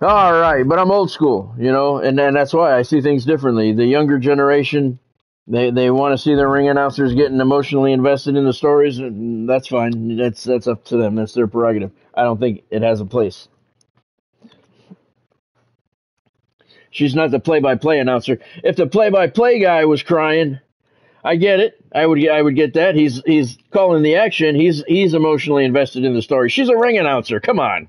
A: All right, but I'm old school, you know, and, and that's why I see things differently. The younger generation, they they want to see their ring announcers getting emotionally invested in the stories. And that's fine. That's that's up to them. That's their prerogative. I don't think it has a place. She's not the play-by-play announcer. If the play-by-play guy was crying, I get it. I would I would get that. He's he's calling the action. He's he's emotionally invested in the story. She's a ring announcer. Come on.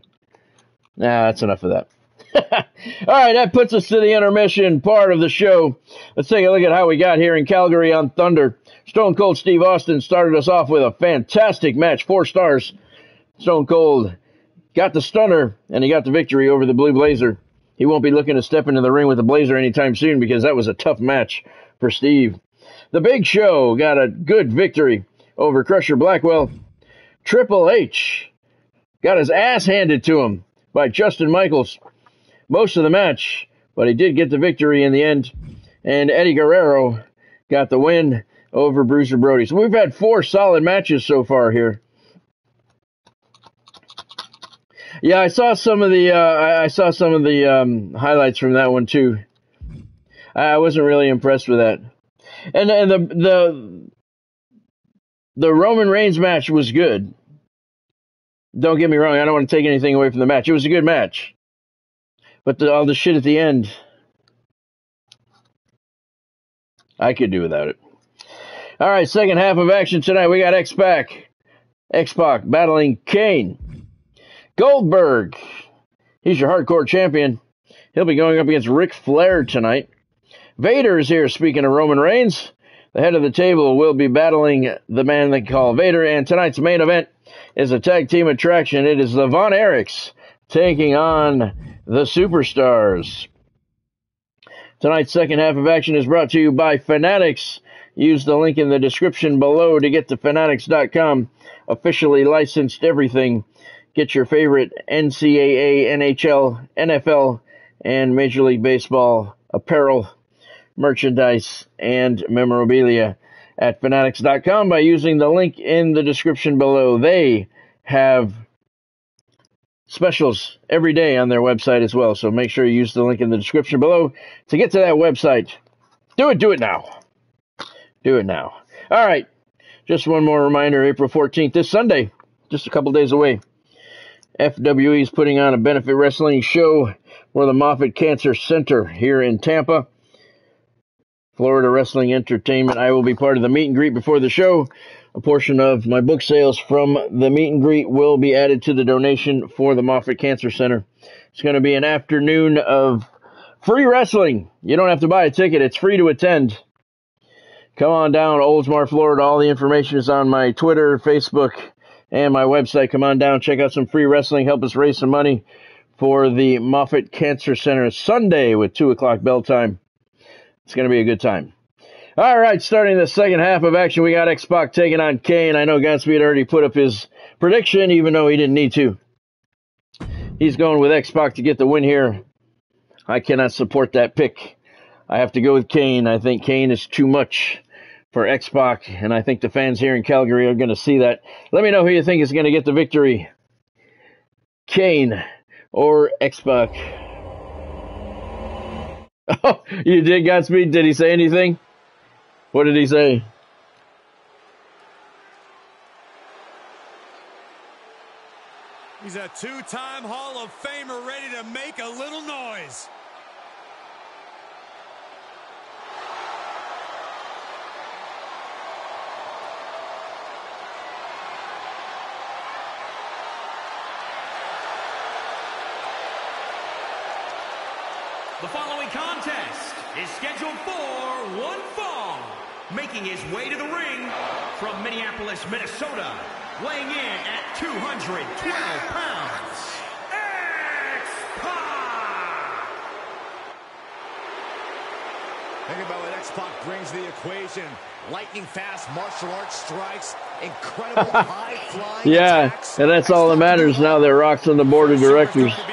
A: Nah, that's enough of that. All right, that puts us to the intermission part of the show. Let's take a look at how we got here in Calgary on Thunder. Stone Cold Steve Austin started us off with a fantastic match, four stars. Stone Cold got the stunner and he got the victory over the Blue Blazer. He won't be looking to step into the ring with the Blazer anytime soon because that was a tough match for Steve. The Big Show got a good victory over Crusher Blackwell. Triple H got his ass handed to him by Justin Michaels most of the match, but he did get the victory in the end. And Eddie Guerrero got the win over Bruiser Brody. So we've had four solid matches so far here. Yeah, I saw some of the uh, I saw some of the um, highlights from that one too. I wasn't really impressed with that. And and the the the Roman Reigns match was good. Don't get me wrong, I don't want to take anything away from the match. It was a good match. But the, all the shit at the end, I could do without it. All right, second half of action tonight. We got X Pac, X Pac battling Kane, Goldberg. He's your hardcore champion. He'll be going up against Ric Flair tonight. Vader is here. Speaking of Roman Reigns, the head of the table will be battling the man they call Vader. And tonight's main event is a tag team attraction. It is the Von Erichs taking on the Superstars. Tonight's second half of action is brought to you by Fanatics. Use the link in the description below to get to fanatics.com. Officially licensed everything. Get your favorite NCAA, NHL, NFL, and Major League Baseball apparel, merchandise, and memorabilia at fanatics.com by using the link in the description below. They have specials every day on their website as well. So make sure you use the link in the description below to get to that website. Do it, do it now. Do it now. All right. Just one more reminder April 14th, this Sunday, just a couple days away. FWE is putting on a benefit wrestling show for the Moffitt Cancer Center here in Tampa. Florida Wrestling Entertainment. I will be part of the meet and greet before the show. A portion of my book sales from the meet and greet will be added to the donation for the Moffitt Cancer Center. It's going to be an afternoon of free wrestling. You don't have to buy a ticket, it's free to attend. Come on down, Oldsmar, Florida. All the information is on my Twitter, Facebook, and my website. Come on down, check out some free wrestling, help us raise some money for the Moffitt Cancer Center Sunday with 2 o'clock bell time. It's going to be a good time. All right, starting the second half of action, we got X Pac taking on Kane. I know Godspeed already put up his prediction, even though he didn't need to. He's going with X Pac to get the win here. I cannot support that pick. I have to go with Kane. I think Kane is too much for X Pac, and I think the fans here in Calgary are going to see that. Let me know who you think is going to get the victory Kane or X Pac. Oh, you did Godspeed? Did he say anything? What did he say?
D: He's a two-time Hall of Famer ready to make a little noise.
B: The following is scheduled for one fall. Making his way to the ring from Minneapolis, Minnesota, weighing in at 212 pounds, X-Pac!
E: Think about what X-Pac brings to the equation. Lightning fast martial arts strikes, incredible high flying
A: Yeah,
E: attacks.
A: and that's all that matters now that Rock's on the board of directors.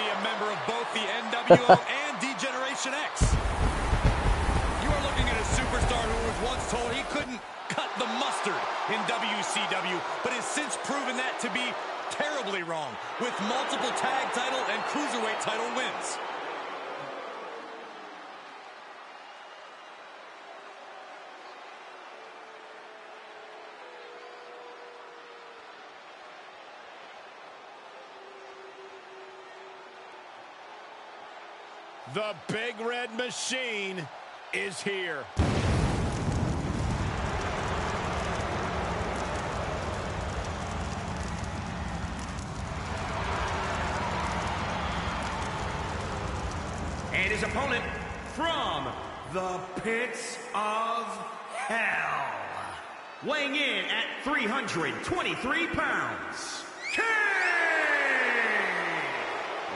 F: Cruiserweight title wins.
C: The Big Red Machine is here.
B: His opponent from the pits of hell. Weighing in at 323 pounds, Kane!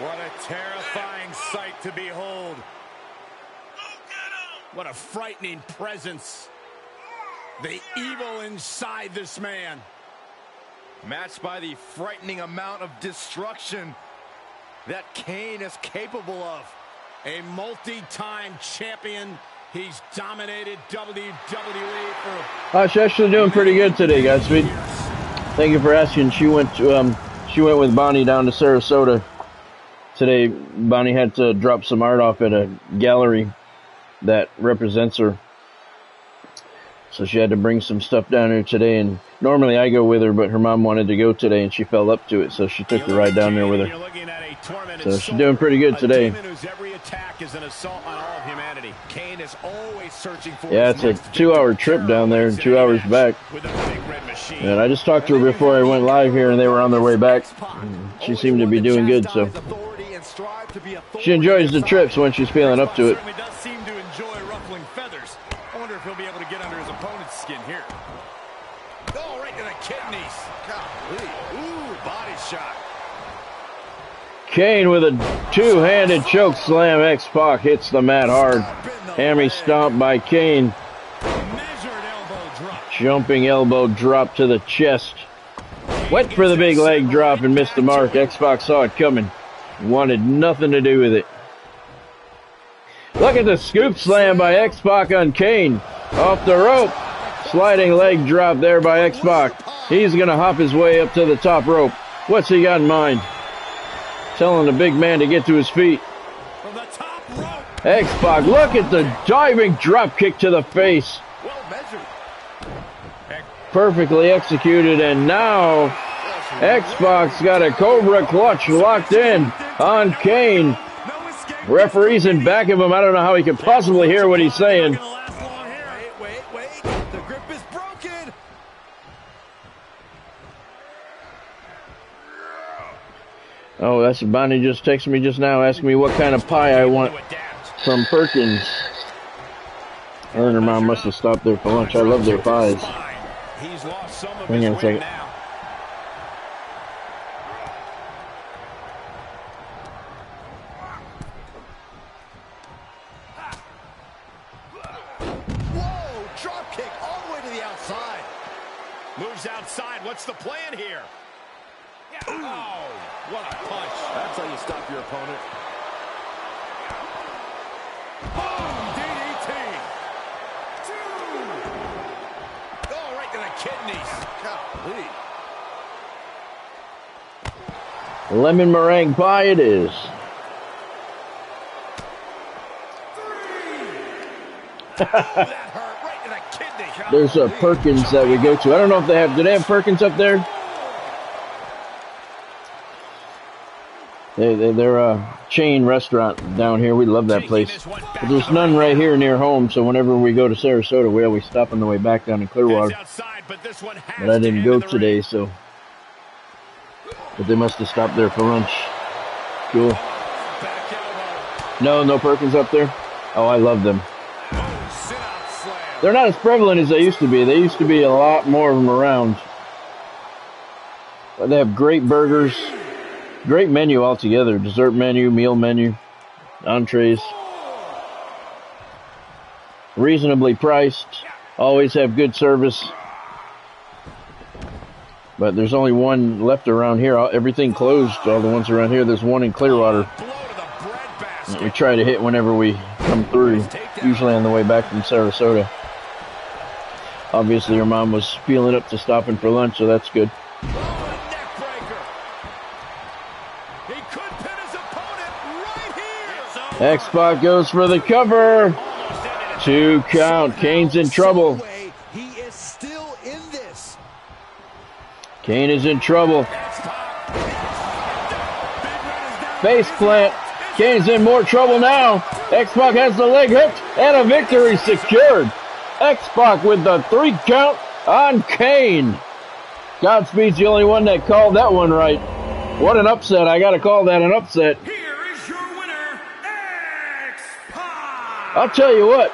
C: What a terrifying sight to behold. What a frightening presence. The evil inside this man.
G: Matched by the frightening amount of destruction that Kane is capable of.
C: A multi-time champion. He's dominated WWE for
A: Uh, she's actually doing pretty good today, Godspeed. Thank you for asking. She went to, um, she went with Bonnie down to Sarasota today. Bonnie had to drop some art off at a gallery that represents her. So she had to bring some stuff down here today. And normally I go with her, but her mom wanted to go today and she fell up to it. So she took the ride down there with her.
C: You're looking at a tormented
A: So she's doing pretty good today.
C: demon whose every attack is an assault on all of humanity.
G: Kane is always searching for
A: Yeah, it's a two hour trip down there and two hours back.
C: With the Big Red Machine.
A: And I just talked to her before I went live here and they were on their way back. Mm, she seemed to be doing good, so she enjoys the trips when she's feeling up to it.
D: Certainly does seem to enjoy ruffling feathers. I wonder if he'll be able to get under his opponent's skin here.
C: Oh, right to the kidneys. Golly. Ooh, body shot.
A: Kane with a two-handed choke slam. X-Pac hits the mat hard. Hammy stomp by Kane. Jumping elbow drop to the chest. Went for the big leg drop and missed the mark. X-Pac saw it coming. Wanted nothing to do with it. Look at the scoop slam by X-Pac on Kane. Off the rope. Sliding leg drop there by X-Pac. He's going to hop his way up to the top rope. What's he got in mind? Telling the big man to get to his feet. X-Pac, look at the diving drop kick to the face. Perfectly executed, and now X-Pac's got a Cobra clutch locked in on Kane. Referee's in back of him. I don't know how he could possibly hear what he's saying.
D: Gonna last long here.
G: Wait, wait, wait. The grip is broken.
A: Oh, that's Bonnie just texted me just now asking me what kind of pie I want from Perkins. Her and her mom must have stopped there for lunch. I love their pies.
C: He's lost some of
A: Hang on a second.
C: now.
G: Whoa, drop kick all the way to the outside.
C: Moves outside. What's the plan here? Oh, what a punch.
G: That's how you stop your opponent.
C: Boom, DDT. Oh, right to the kidneys.
G: Golly.
A: Lemon meringue pie it is.
C: That hurt right to the kidney.
A: There's a Perkins that we go to. I don't know if they have. Do they have Perkins up there? They, they, they're a chain restaurant down here. We love that place. But there's none right here near home. So whenever we go to Sarasota, we always stop on the way back down in
C: Heads
A: Clearwater.
C: but this one has
A: But I didn't go today, so. But they must have stopped there for lunch. Cool. No, no Perkins up there. Oh, I love them. They're not as prevalent as they used to be. They used to be a lot more of them around. But they have great burgers, great menu altogether. Dessert menu, meal menu, entrees. Reasonably priced. Always have good service. But there's only one left around here. Everything closed. All the ones around here. There's one in Clearwater. We try to hit whenever we come through, usually on the way back from Sarasota. Obviously, her mom was feeling up to stopping for lunch, so that's good. X-Pac goes for the cover. Two count. Kane's in trouble.
E: He is still in this.
A: Kane is in trouble. Face plant. Kane's in more trouble now. X-Pac has the leg hooked and a victory secured. X-Pac with the three count on Kane. Godspeed's the only one that called that one right. What an upset. I got to call that an upset.
B: Here is your winner, X-Pac.
A: I'll tell you what,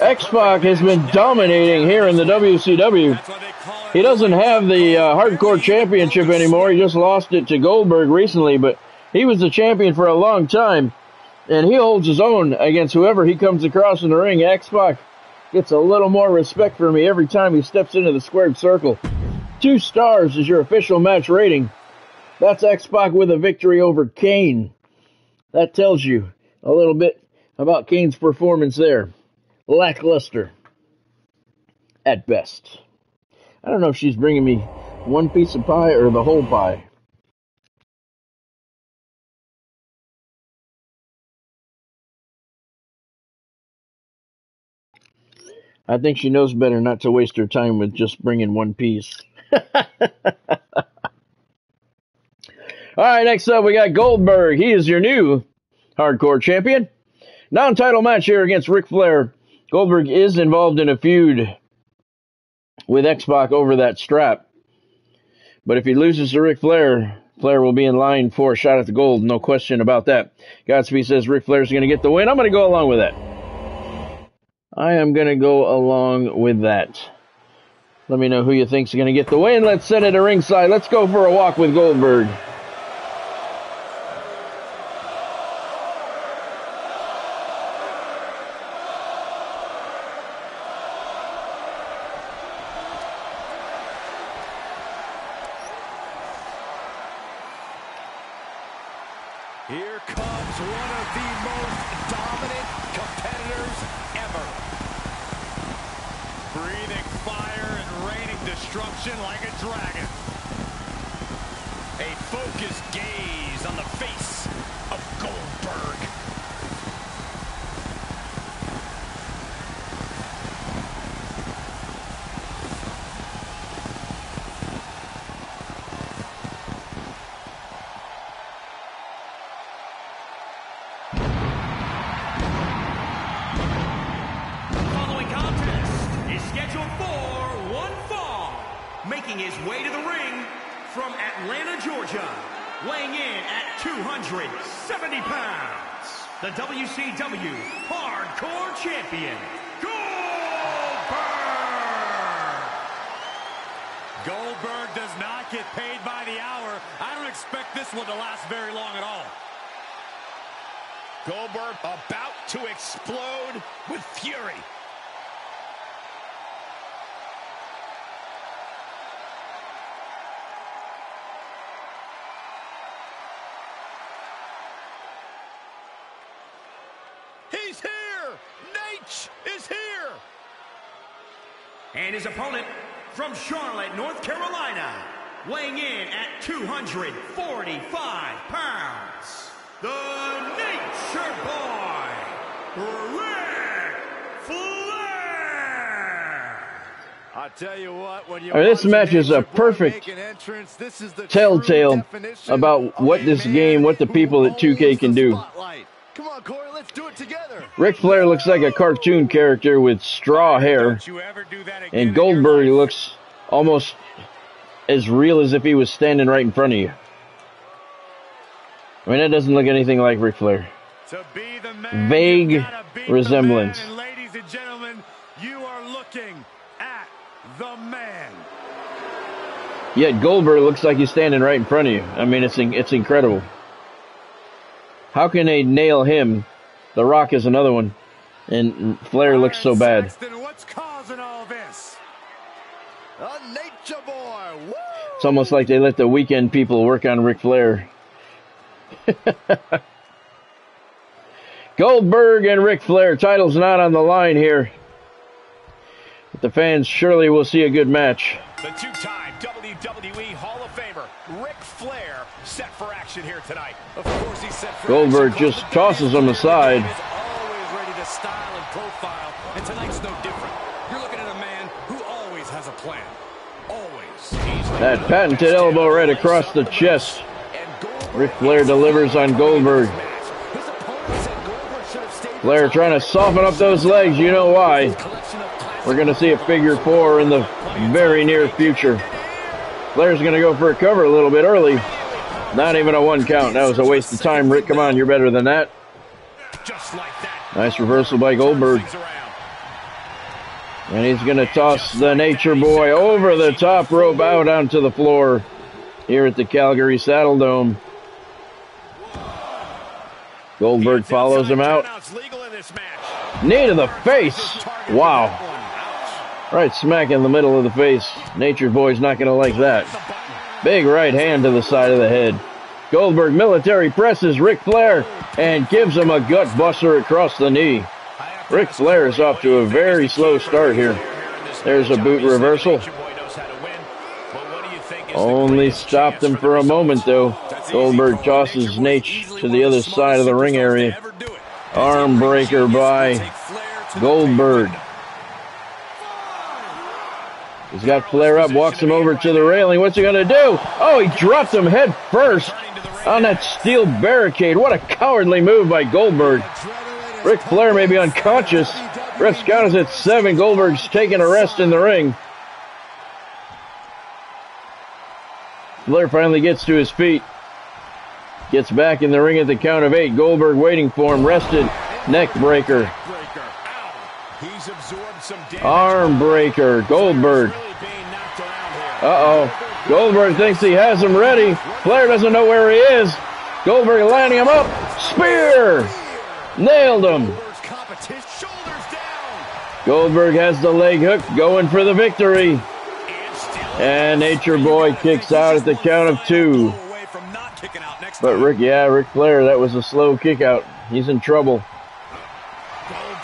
A: X-Pac has been dominating here in the WCW. He doesn't have the uh, hardcore championship anymore. He just lost it to Goldberg recently, but he was the champion for a long time, and he holds his own against whoever he comes across in the ring. X-Pac gets a little more respect for me every time he steps into the squared circle. Two stars is your official match rating. That's X-Pac with a victory over Kane. That tells you a little bit about Kane's performance there. Lackluster at best. I don't know if she's bringing me one piece of pie or the whole pie. I think she knows better not to waste her time with just bringing one piece. All right, next up we got Goldberg. He is your new hardcore champion. Non title match here against Ric Flair. Goldberg is involved in a feud with X Pac over that strap. But if he loses to Ric Flair, Flair will be in line for a shot at the gold. No question about that. Godspeed says Ric Flair's going to get the win. I'm going to go along with that. I am going to go along with that. Let me know who you think's going to get the win. Let's send it to ringside. Let's go for a walk with Goldberg.
B: WCW Hardcore Champion, Goldberg!
D: Goldberg does not get paid by the hour. I don't expect this one to last very long at all.
C: Goldberg about to explode with fury. He's here! Nate is here!
B: And his opponent from Charlotte, North Carolina, weighing in at 245 pounds, the Nature Boy, Ric Flair!
C: I tell you what, when you
A: All right, this
C: watch
A: match is a perfect
C: entrance, this is the
A: telltale about what this game, what the people at 2K can do.
C: spotlight. Come on, Corey, let's do it together.
A: Ric Flair looks like a cartoon character with straw hair,
D: Don't you ever do that again
A: and Goldberg looks almost as real as if he was standing right in front of you. I mean, that doesn't look anything like Ric Flair.
D: To be the man,
A: Vague
D: you've the
A: resemblance.
D: man. And ladies and gentlemen, you are looking at the man.
A: Yet Goldberg looks like he's standing right in front of you. I mean, it's in- it's incredible. How can they nail him? The Rock is another one, and Flair looks so bad.
D: What's causing all this?
C: A nature boy. Woo!
A: It's almost like they let the weekend people work on Ric Flair. Goldberg and Ric Flair, title's not on the line here. But the fans surely will see a good match.
C: The two-time WWE Hall of Famer, Ric Flair, set for action here tonight.
F: Of course he's set for
A: Goldberg
F: action.
A: just tosses him aside.
F: Is always ready to style and profile, and tonight's no different. You're looking at a man who always has a plan. Always.
A: That patented elbow right across the chest. Ric Flair delivers on Goldberg.
E: His opponent said Goldberg should have stayed
A: Flair trying to soften up those legs. You know why.
E: collection of classic
A: We're going to see a figure four in the very near future. Flair's going to go for a cover a little bit early. Not even a one count. That was a waste of time. Ric, come on, you're better than that.
C: Just like that.
A: Nice reversal by Goldberg. And he's going to toss the Nature Boy over the top rope out onto the floor here at the Calgary Saddledome. Goldberg follows him out.
C: Timeout's legal in this match.
A: Knee to the face. Wow. Right smack in the middle of the face. Nature Boy's not going to like that. Big right hand to the side of the head. Goldberg military presses Ric Flair and gives him a gut buster across the knee. Ric Flair is off to a very slow start here. There's a boot reversal. Only stopped him for a moment though. Goldberg tosses Nate to the other side of the ring area. Arm breaker by Goldberg. He's got Flair up, walks him over to the railing. What's he gonna do? Oh, he dropped him head first on that steel barricade. What a cowardly move by Goldberg. Ric Flair may be unconscious. Ref's count is at seven. Goldberg's taking a rest in the ring. Flair finally gets to his feet. Gets back in the ring at the count of eight. Goldberg waiting for him. Rested. Neck breaker.
C: Breaker. Ow. He's absorbed some damage.
A: Arm breaker. Goldberg.
C: Really being knocked around here.
A: Uh oh. Goldberg thinks he has him ready. Flair doesn't know where he is. Goldberg lining him up. Spear. Nailed him.
E: Goldberg's competition. Shoulders down.
A: Goldberg has the leg hook going for the victory.
C: And
A: Nature Boy kicks out at the count of two.
F: Away from not kicking out next
A: But. Ric, yeah, Ric Flair, that was a slow kick out. He's in trouble.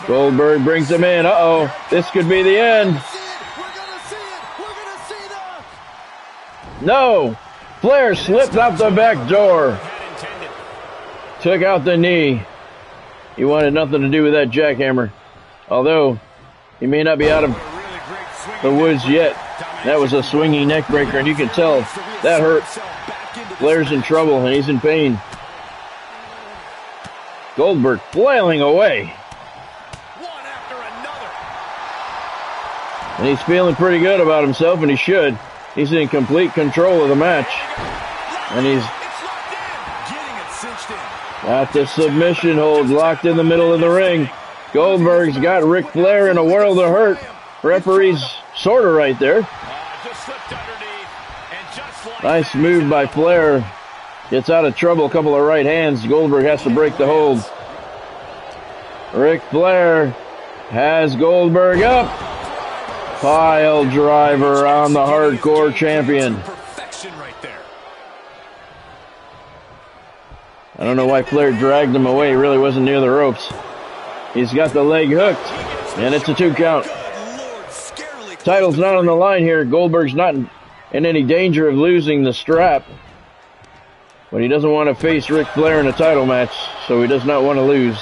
A: Goldberg brings him in. Uh oh. This could be the end. No. Flair slipped out the back door. Took out the knee. He wanted nothing to do with that jackhammer. Although, he may not be out of the woods yet. That was a swinging neck breaker, and you can tell that hurt. Flair's in trouble, and he's in pain. Goldberg flailing away,
C: One after another.
A: And he's feeling pretty good about himself, and he should. He's in complete control of the match, and he's got the submission hold locked in the middle of the ring. Goldberg's got Ric Flair in a world of hurt. Referee's sort of right there. Nice move by Flair. Gets out of trouble. A couple of right hands. Goldberg has to break the hold. Ric Flair has Goldberg up. Pile driver on the hardcore champion.
F: Perfection right there.
A: I don't know why Flair dragged him away. He really wasn't near the ropes. He's got the leg hooked, and it's a two count.
F: Good Lord, scarily close
A: Title's not on the line here. Goldberg's not in, in any danger of losing the strap. But he doesn't want to face Ric Flair in a title match, so he does not want to lose.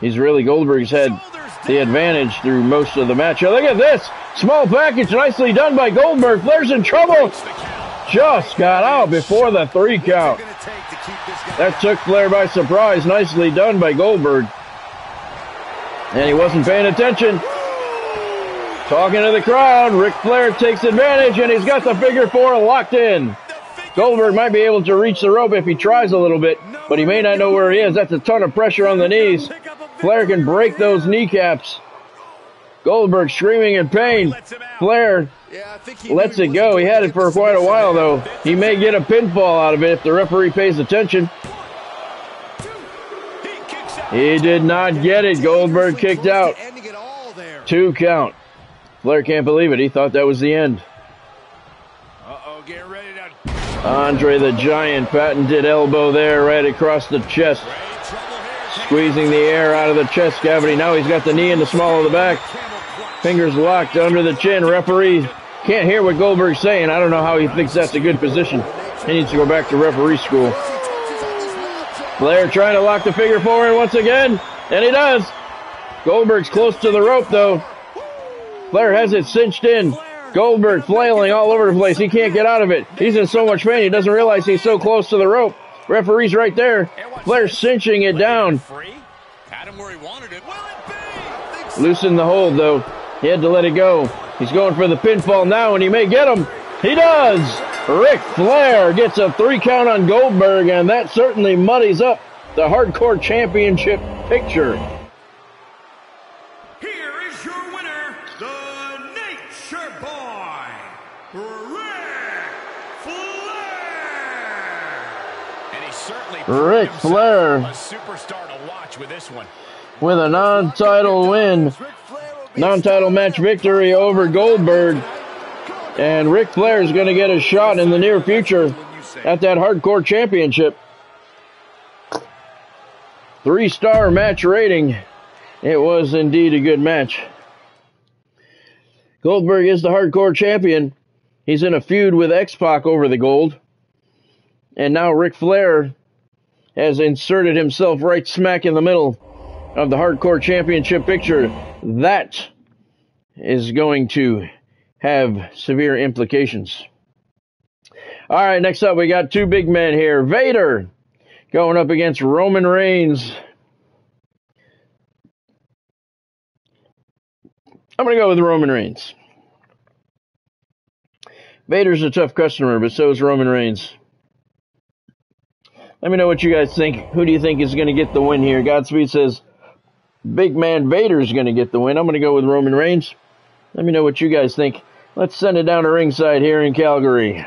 A: He's really Goldberg's had the advantage through most of the match. Oh, look at this! Small package, nicely done by Goldberg. Flair's in trouble. Just got out before the three count.
E: Gonna take to keep this guy.
A: That took Flair by surprise. Nicely done by Goldberg. And he wasn't paying attention. Talking to the crowd, Ric Flair takes advantage and he's got the figure four locked in. Goldberg might be able to reach the rope if he tries a little bit, but he may not know where he is. That's a ton of pressure on the knees. Flair can break those kneecaps. Goldberg screaming in pain. Flair lets it go. He had it for quite a while, though. He may get a pinfall out of it if the referee pays attention.
C: he
A: did not get it. Goldberg kicked out. Two count. Flair can't believe it. He thought that was the end.
C: Uh-oh, get ready
A: Andre the Giant patented elbow there right across the chest. Squeezing the air out of the chest cavity. Now he's got the knee in the small of the back. Fingers locked under the chin. Referee Can't hear what Goldberg's saying. I don't know how he thinks that's a good position. He needs to go back to referee school. Flair trying to lock the figure four in once again, and he does. Goldberg's close to the rope though. Flair has it cinched in. Goldberg flailing all over the place. He can't get out of it. He's in so much pain he doesn't realize he's so close to the rope. Referee's right there. Flair cinching it down. Loosen the hold though. He had to let it go. He's going for the pinfall now and he may get him. He does! Ric Flair gets a three count on Goldberg and that certainly muddies up the hardcore championship picture.
B: Ric
C: proved
A: Flair.
C: with
A: a non-title win, non-title match victory over Goldberg. And Ric Flair is going to get a shot in the near future at that hardcore championship. Three-star match rating. It was indeed a good match. Goldberg is the hardcore champion. He's in a feud with X-Pac over the gold. And now Ric Flair has inserted himself right smack in the middle of the hardcore championship picture. That is going to have severe implications. All right, next up, we got two big men here. Vader going up against Roman Reigns. I'm going to go with Roman Reigns. Vader's a tough customer, but so is Roman Reigns. Let me know what you guys think. Who do you think is going to get the win here? Godspeed says Big Man Vader is going to get the win. I'm going to go with Roman Reigns. Let me know what you guys think. Let's send it down to ringside here in Calgary.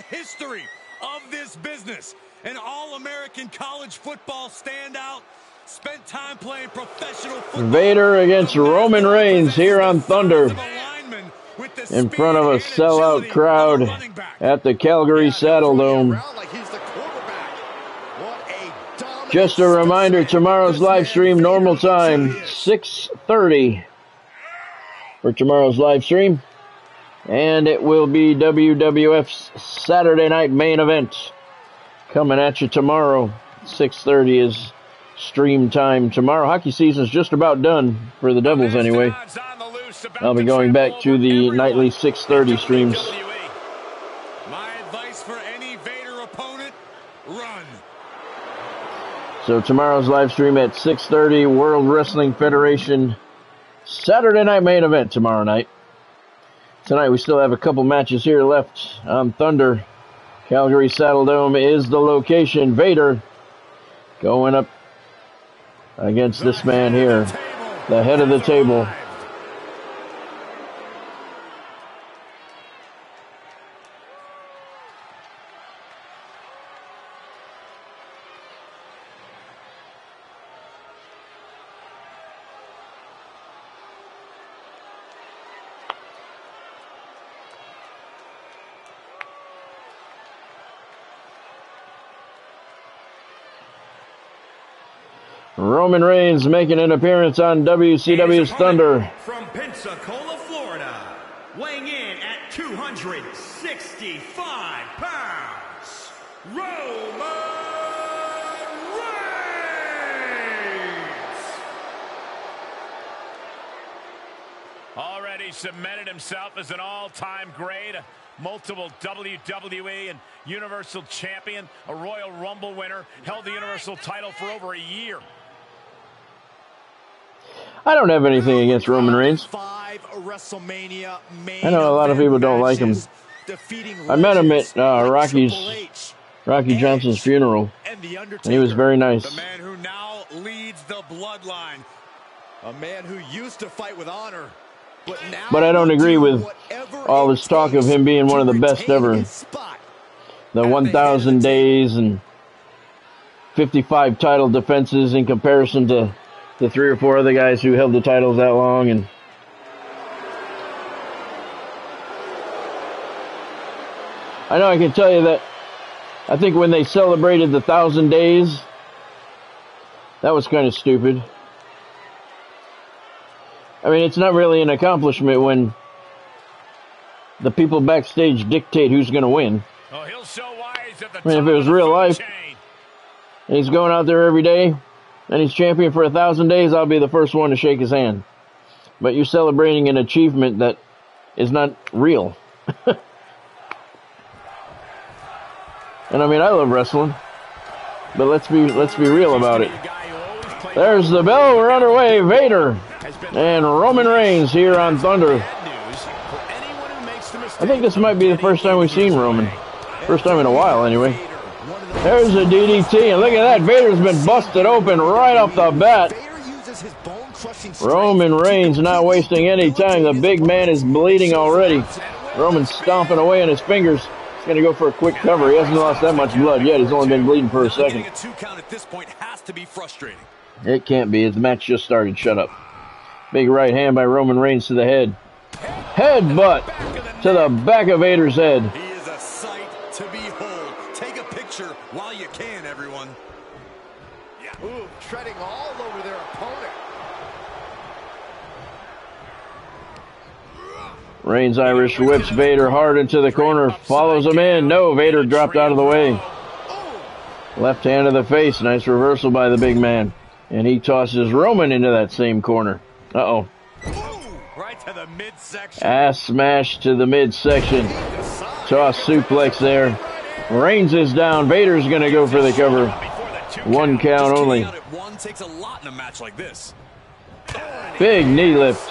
C: The
F: history of this business. An all-American college football standout. Spent time playing professional football.
A: Vader against Roman Reigns here on Thunder
F: Alignment with the
A: in front of a sellout crowd
F: of a running back.
A: at the Calgary Saddledome.
E: Around like he's the quarterback. What a dominant
A: Just a reminder, tomorrow's live stream, normal time, 6.30 for tomorrow's live stream. And it will be WWF's Saturday night main event coming at you tomorrow. 6.30 is stream time tomorrow. Hockey season's just about done for the Devils anyway.
C: Mastodon's on the loose, about
A: I'll be going back to the nightly 6:30 streams.
F: My advice for any Vader opponent, run.
A: So tomorrow's live stream at 6:30 World Wrestling Federation Saturday night main event tomorrow night. Tonight we still have a couple matches here left on Thunder. Calgary Saddledome is the location. Vader going up against this man here, the head of the table. Roman Reigns making an appearance on WCW's Thunder.
B: From Pensacola, Florida, weighing in at 265 pounds, Roman Reigns!
C: Already cemented himself as an all-time great, multiple WWE and Universal Champion, a Royal Rumble winner, held the Universal title for over a year.
A: I don't have anything against Roman Reigns.
E: Five WrestleMania main
A: I know a lot of people don't like him. I met him at, uh, Rocky's- Rocky Johnson's funeral,
E: and
A: he was very nice.
F: The man who now leads the bloodline.
E: A man who used to fight with honor
A: But I don't agree with all this talk of him being one of the best ever. The 1,000 days and 55 title defenses in comparison to the three or four other guys who held the titles that long and I know I can tell you that I think when they celebrated the thousand days, that was kind of stupid. I mean, it's not really an accomplishment when the people backstage dictate who's going to win.
C: Oh, he'll show why at the
A: I mean, if it was real life- he's going out there every day and he's champion for a thousand days, I'll be the first one to shake his hand. But you're celebrating an achievement that is not real. and I mean, I love wrestling, but let's be let's be real about it. There's the bell. We're underway. Vader and Roman Reigns here on Thunder. I think this might be the first time we've seen Roman. First time in a while, anyway. There's a DDT, and look at that. Vader's been busted open right off the bat. Roman Reigns not wasting any time. The big man is bleeding already. Roman's stomping away on his fingers. He's going to go for a quick cover. He hasn't lost that much blood yet. He's only been bleeding for a second. It can't be. The match just started. Shut up. Big right hand by Roman Reigns to the head. Headbutt to the back of Vader's head.
F: He is a sight to behold. Take a picture while you can, everyone.
E: Ooh, treading all over their opponent.
A: Reigns Irish whips Vader hard into the corner. Follows him in. No, Vader dropped out of the way. Left hand to the face. Nice reversal by the big man. And he tosses Roman into that same corner. Uh oh.
F: Right to the midsection.
A: Ass smash to the midsection. Toss suplex there. Reigns is down. Vader's going to go for the cover. One count only.
F: One takes a lot in a match like this.
A: Big knee lift.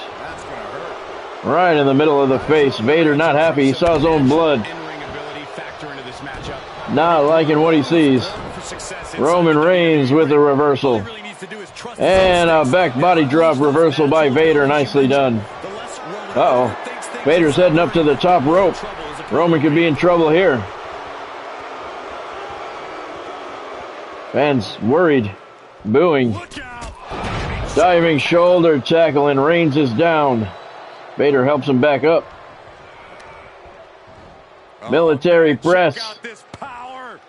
A: Right in the middle of the face. Vader not happy. He saw his own blood. Not liking what he sees. Roman Reigns with the reversal. And a back body drop reversal by Vader. Nicely done. Uh-oh. Vader's heading up to the top rope. Roman could be in trouble here. Fans worried, booing, diving shoulder tackle, and Reigns is down. Vader helps him back up. Military press
F: Check out this power.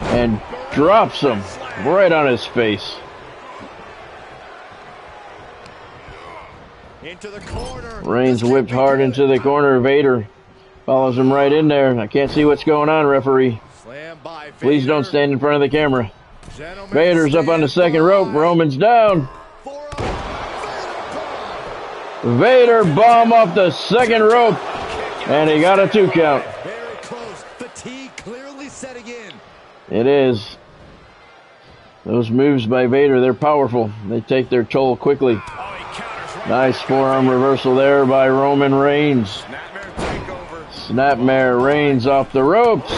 A: and drops him right on his face.
E: Into the corner.
A: Reigns whipped hard into the corner. Vader follows him right in there. I can't see what's going on, referee.
E: Slam by Vader.
A: Please don't stand in front of the camera. Vader's up on the second rope. Roman's down. Vader bomb off the second rope. And he got a two count.
E: Very close. Fatigue clearly setting in.
A: It is. Those moves by Vader, they're powerful. They take their toll quickly.
C: Oh, he counters right.
A: Nice forearm reversal there by Roman Reigns.
C: Snapmare
A: Reigns off the ropes.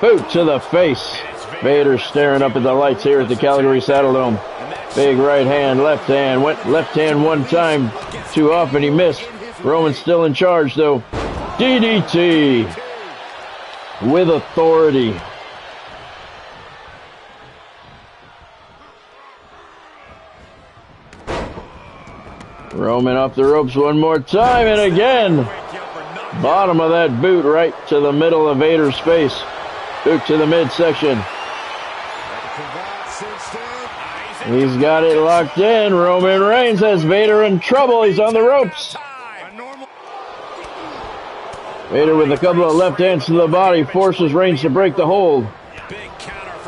A: Boot to the face. Vader staring up at the lights here at the Calgary Saddledome. Big right hand, left hand, went left hand one time too often. He missed. Roman's still in charge though. DDT with authority. Roman off the ropes one more time and again. Bottom of that boot right to the middle of Vader's face. Boot to the midsection. He's got it locked in. Roman Reigns has Vader in trouble. He's on the ropes. Vader with a couple of left hands to the body forces Reigns to break the hold.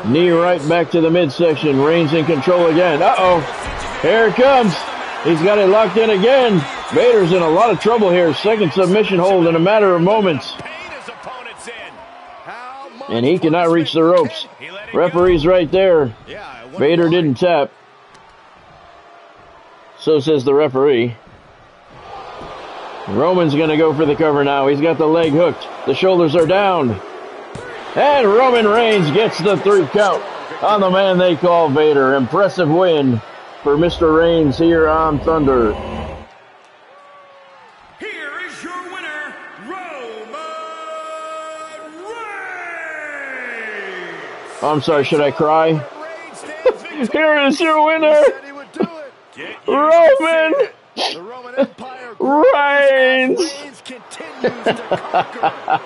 A: Knee right back to the midsection. Reigns in control again. Uh oh. Here it comes. He's got it locked in again. Vader's in a lot of trouble here. Second submission hold in a matter of moments.
C: pain his opponents in.
E: How much
A: And he cannot reach the ropes. Referee's right there. Vader didn't tap. So says the referee. Roman's going to go for the cover now. He's got the leg hooked. The shoulders are down. And Roman Reigns gets the three count on the man they call Vader. Impressive win for Mr. Reigns here on Thunder. I'm sorry, should I cry? Here is your winner, Roman Reigns.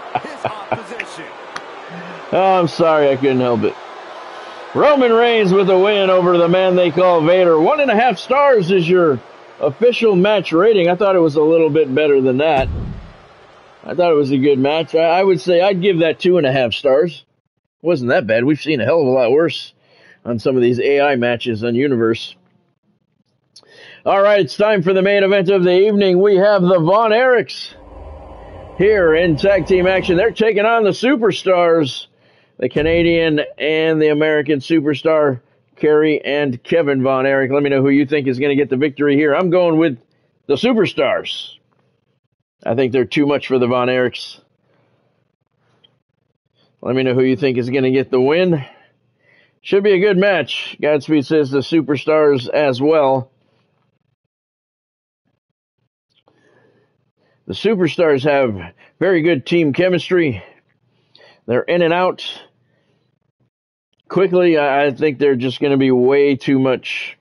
A: Oh, I'm sorry, I couldn't help it. Roman Reigns with a win over the man they call Vader. One and a half stars is your official match rating. I thought it was a little bit better than that. I thought it was a good match. I, I would say I'd give that two and a half stars. Wasn't that bad. We've seen a hell of a lot worse on some of these AI matches on Universe. All right, it's time for the main event of the evening. We have the Von Erichs here in tag team action. They're taking on the superstars, the Canadian and the American superstar, Kerry and Kevin Von Erich. Let me know who you think is going to get the victory here. I'm going with the superstars. I think they're too much for the Von Erichs. Let me know who you think is going to get the win. Should be a good match. Godspeed says the superstars as well. The superstars have very good team chemistry. They're in and out quickly. I think they're just going to be way too much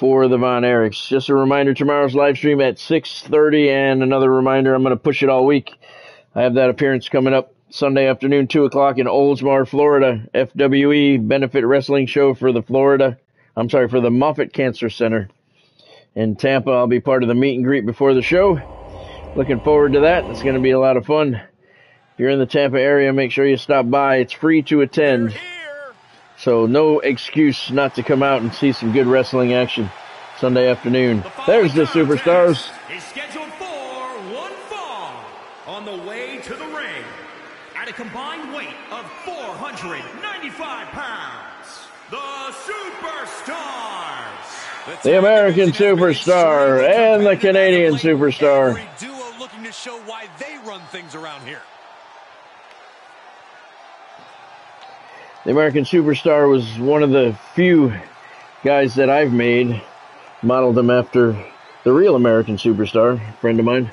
A: for the Von Erichs. Just a reminder: tomorrow's live stream at 6:30, and another reminder: I'm going to push it all week. I have that appearance coming up Sunday afternoon, two o'clock in Oldsmar, Florida. FWE benefit wrestling show for the Florida. I'm sorry for the Moffitt Cancer Center in Tampa. I'll be part of the meet and greet before the show. Looking forward to that. It's going to be a lot of fun. If you're in the Tampa area, make sure you stop by. It's free to attend. So no excuse not to come out and see some good wrestling action Sunday afternoon. There's the superstars.
B: Is scheduled for one fall on the way to the ring at a combined weight of 495 pounds. The Superstars.
A: The American superstar and the Canadian superstar.
F: Duo looking to show why they run things around here.
A: The American superstar was one of the few guys that I've made, modeled them after the real American superstar, a friend of mine.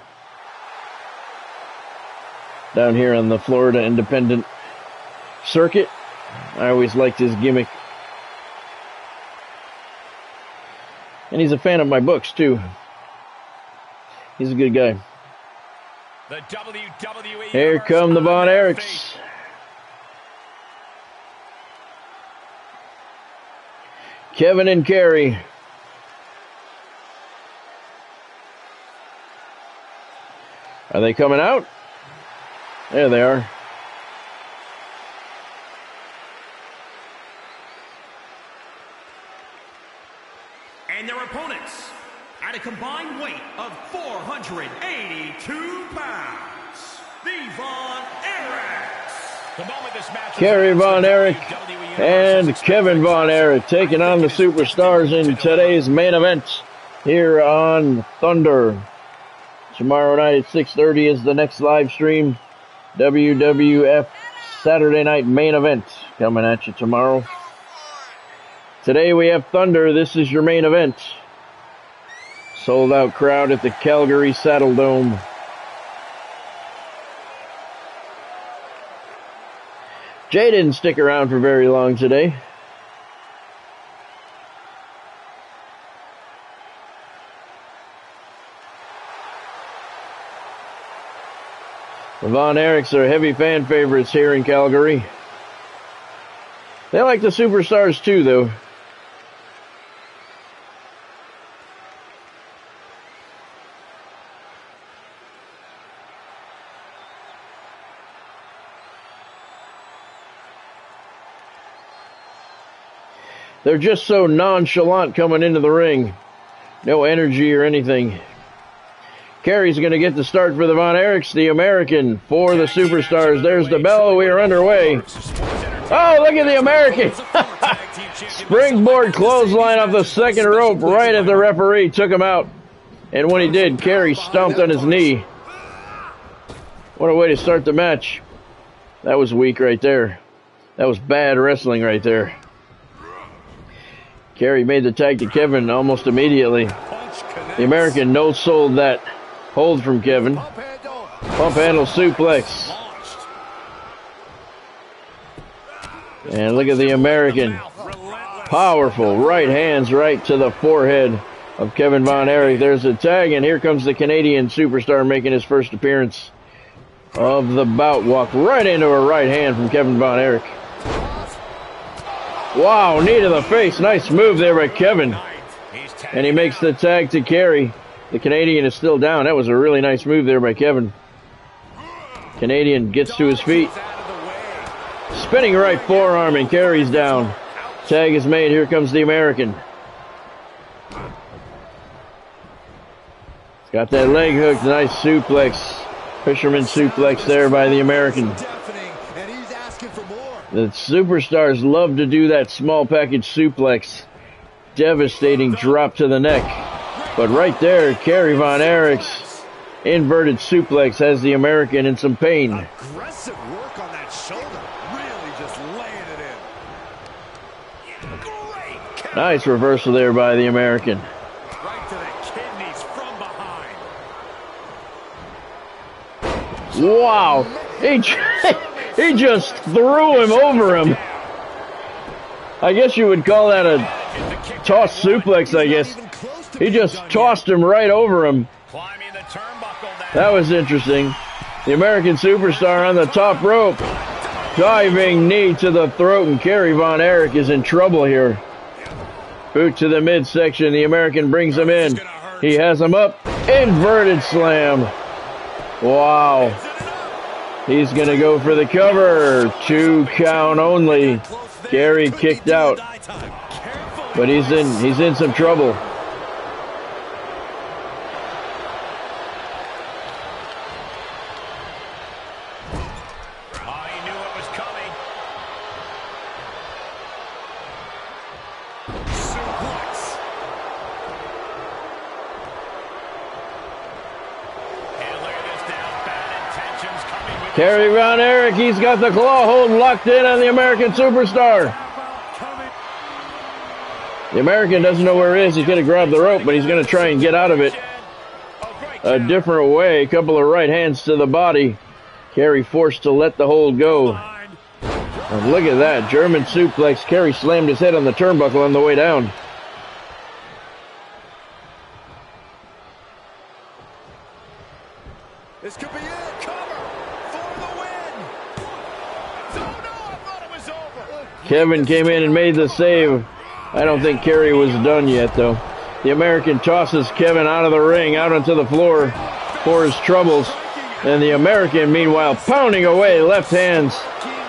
A: Down here on the Florida Independent Circuit. I always liked his gimmick. And he's a fan of my books, too. He's a good guy.
C: The WWE
A: Here come the Von Erichs. Kevin and Kerry. Are they coming out? There they are.
B: And their opponents at a combined weight of 482 pounds. The Von Erichs.
C: The moment this match
A: Kerry Von Erich and Kevin Von Erich taking on the superstars in today's main event here on Thunder. Tomorrow night at 6:30 is the next live stream. WWF Saturday Night Main Event coming at you tomorrow. Today we have Thunder. This is your main event. Sold out crowd at the Calgary Saddledome. Jay didn't stick around for very long today. Von Erichs are heavy fan favorites here in Calgary. They like the superstars too, though. They're just so nonchalant coming into the ring. No energy or anything. Kerry's going to get the start for the Von Erichs, the American for the superstars. There's the bell. We are underway. Oh, look at the American. Springboard clothesline off the second rope right at the referee. Took him out. And when he did, Kerry stomped on his knee. What a way to start the match. That was weak right there. That was bad wrestling right there. Kerry made the tag to Kevin almost immediately. The American no sold that hold from Kevin. Pump handle suplex. And look at the American. Powerful right hands right to the forehead of Kevin Von Erich. There's a tag, and here comes the Canadian superstar making his first appearance of the bout. Walk right into a right hand from Kevin Von Erich. Wow, knee to the face. Nice move there by Kevin. And he makes the tag to Kerry. The Canadian is still down. That was a really nice move there by Kevin. Canadian gets to his feet. Spinning right forearm and carries down. Tag is made. Here comes the American. Got that leg hook. Nice suplex. Fisherman suplex there by the American. The superstars love to do that small package suplex. Devastating drop to the neck. But right there, Kerry Von Erich's inverted suplex has the American in some pain.
E: Aggressive work on that shoulder. Really just laying it in. Great.
A: Nice reversal there by the American.
F: Right to the kidneys from behind.
A: Wow. He, he just threw him over him. I guess you would call that a toss suplex, I guess. He just tossed him right over him.
C: Climbing the turnbuckle now.
A: That was interesting. The American superstar on the top rope. Diving knee to the throat, and Kerry Von Erich is in trouble here. Boot to the midsection. The American brings him in. He has him up. Inverted slam. Wow. He's going to go for the cover. Two count only. Kerry kicked out, but he's in he's in some trouble. Kerry Von Erich, he's got the claw hold locked in on the American superstar. The American doesn't know where it is. He's going to grab the rope, but he's going to try and get out of it a different way. A couple of right hands to the body. Kerry forced to let the hold go. And look at that. German suplex. Kerry slammed his head on the turnbuckle on the way down. Kevin came in and made the save. I don't think Kerry was done yet, though. The American tosses Kevin out of the ring, out onto the floor for his troubles. And the American, meanwhile, pounding away left hands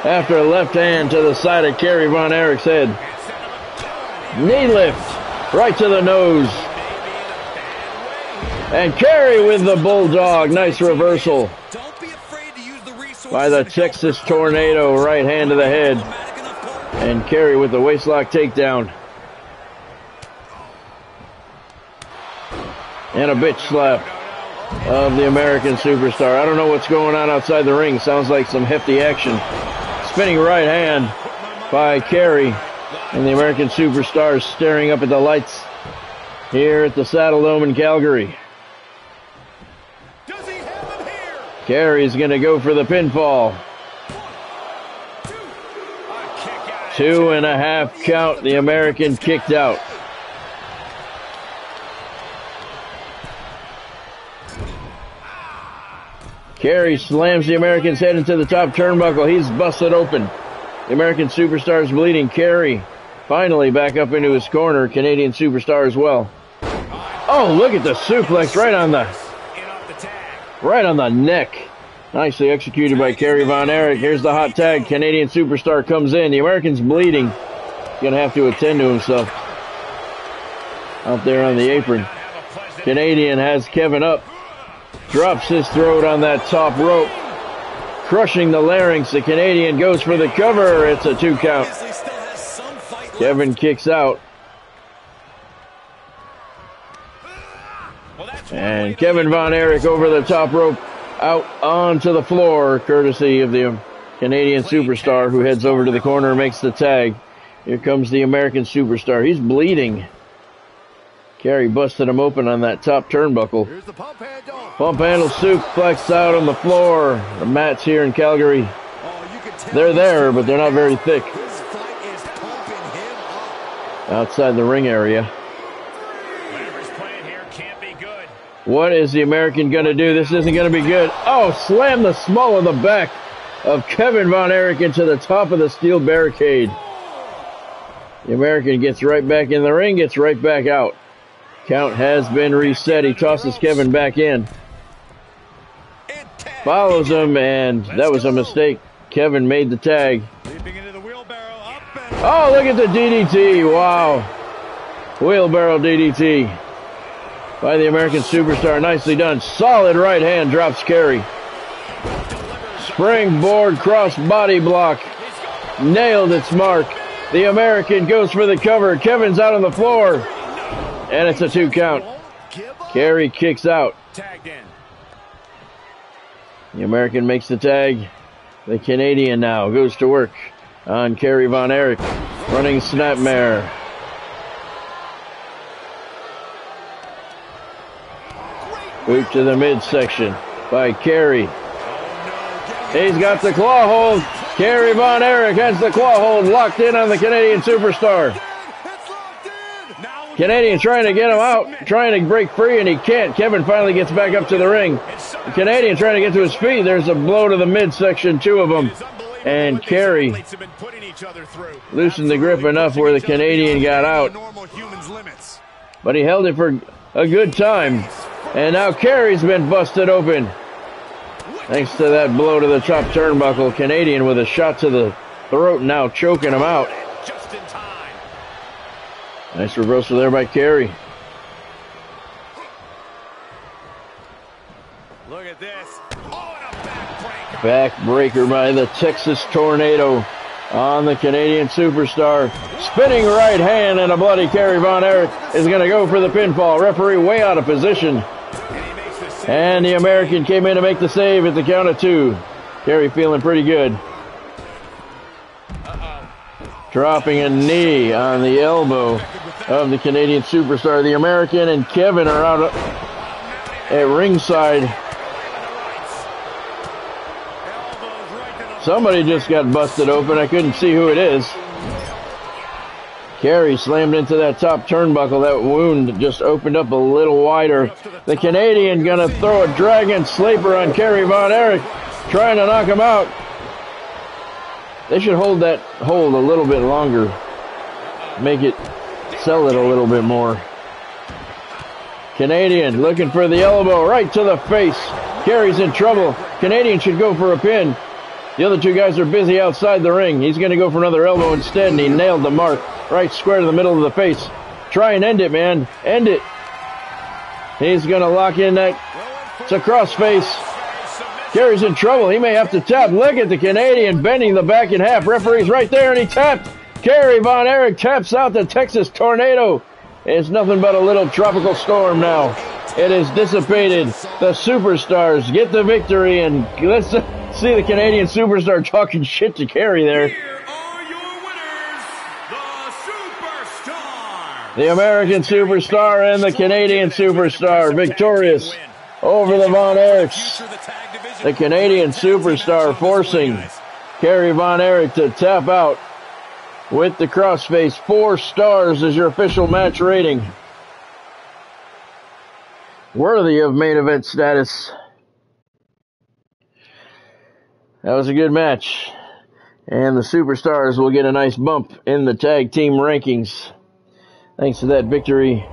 A: after left hand to the side of Kerry Von Erich's head. Knee lift right to the nose. And Kerry with the Bulldog. Nice reversal
F: Don't be afraid to use the resources
A: by the. Texas Tornado. Right hand to the head.
F: Automatic enough pull.
A: And Kerry with the waistlock takedown. And a bitch slap of the American superstar. I don't know what's going on outside the ring. Sounds like some hefty action. Spinning right hand by Kerry. And the American superstar is staring up at the lights here at the Saddledome in Calgary.
E: Does he have him here?
A: Kerry's going to go for the pinfall. Two and a half count. The American kicked out. Kerry slams the American's head into the top turnbuckle. He's busted open. The American superstar is bleeding. Kerry finally back up into his corner. Canadian superstar as well. Oh, look at the suplex right on the right on the neck. Nicely executed by Kerry Von Erich. Here's the hot tag. Canadian superstar comes in. The American's bleeding. He's gonna have to attend to himself out there on the apron. Canadian has Kevin up. Drops his throat on that top rope. Crushing the larynx. The Canadian goes for the cover. It's a two count. Kevin kicks out. And Kevin Von. Erich over the top rope out onto the floor, courtesy of the Canadian superstar who heads over to the corner and makes the tag. Here comes the American superstar. He's bleeding. Kerry busted him open on that top turnbuckle.
E: Here's the pump handle.
A: Pump handle suplex out on the floor. The mats here in Calgary,
E: Oh, you can tell
A: they're there, but they're not very thick. Outside the ring area. What is the American going to do? This isn't going to be good. Oh, slam the small of the back of Kevin Von Erich into the top of the steel barricade. The American gets right back in the ring, gets right back out. Count has been reset. He tosses Kevin back in. Follows him, and that was a mistake. Kevin made the tag.
D: Leaping into the wheelbarrow, up and
A: Oh, look at the DDT. Wow. Wheelbarrow DDT by the American Superstar. Nicely done. Solid right hand drops Kerry. Springboard cross body block. Nailed its mark. The American goes for the cover. Kevin's out on the floor. And it's a two count. Kerry kicks out.
C: Tagged in.
A: The American makes the tag. The Canadian now goes to work on Kerry Von Erich. Running snapmare. Boot to the midsection by Kerry. He's got the claw hold. Kerry Von Erich has the claw hold locked in on the Canadian superstar. Canadian trying to get him out, trying to break free, and he can't. Kevin finally gets back up to the ring. Canadian trying to get to his feet. There's a blow to the midsection, two of them. And
C: through.
A: loosened the grip enough where the Canadian got out, but he held it for a good time. And now Kerry's been busted open. Thanks to that blow to the top turnbuckle, Canadian with a shot to the throat now choking him out.
C: Just in time.
A: Nice reversal there by Kerry.
D: Look at this.
C: Oh, and a backbreaker.
A: Backbreaker by the Texas Tornado on the Canadian Superstar. Spinning right hand and a bloody Kerry Von Erich is going to go for the pinfall. Referee way out of position.
C: And the
A: American came in to make the save at the count of two. Kerry feeling pretty good. Dropping a knee on the elbow of the Canadian Superstar. The American and Kevin are out at ringside. Somebody just got busted open. I couldn't see who it is. Kerry slammed into that top turnbuckle. That wound just opened up a little wider. The Canadian gonna throw a dragon sleeper on Kerry Von Erich, trying to knock him out. They should hold that hold a little bit longer. Make it, sell it a little bit more. Canadian looking for the elbow right to the face. Kerry's in trouble. Canadian should go for a pin. The other two guys are busy outside the ring. He's going to go for another elbow instead, and he nailed the mark right square to the middle of the face. Try and end it, man. End it. He's going to lock in that. It's a crossface. Kerry's in trouble. He may have to tap. Look at the Canadian bending the back in half. Referee's right there, and he tapped. Kerry Von Erich taps out the Texas Tornado. It's nothing but a little tropical storm now. It is dissipated. The superstars get the victory, and let's see the Canadian superstar talking shit to Kerry there.
B: Here are your winners, the Superstar.
A: The American superstar and the Canadian superstar victorious over the Von Erichs. The Canadian superstar forcing Kerry Von Erich to tap out with the crossface. Four stars is your official match rating. Worthy of main event status. That was a good match. And the superstars will get a nice bump in the tag team rankings. Thanks to that victory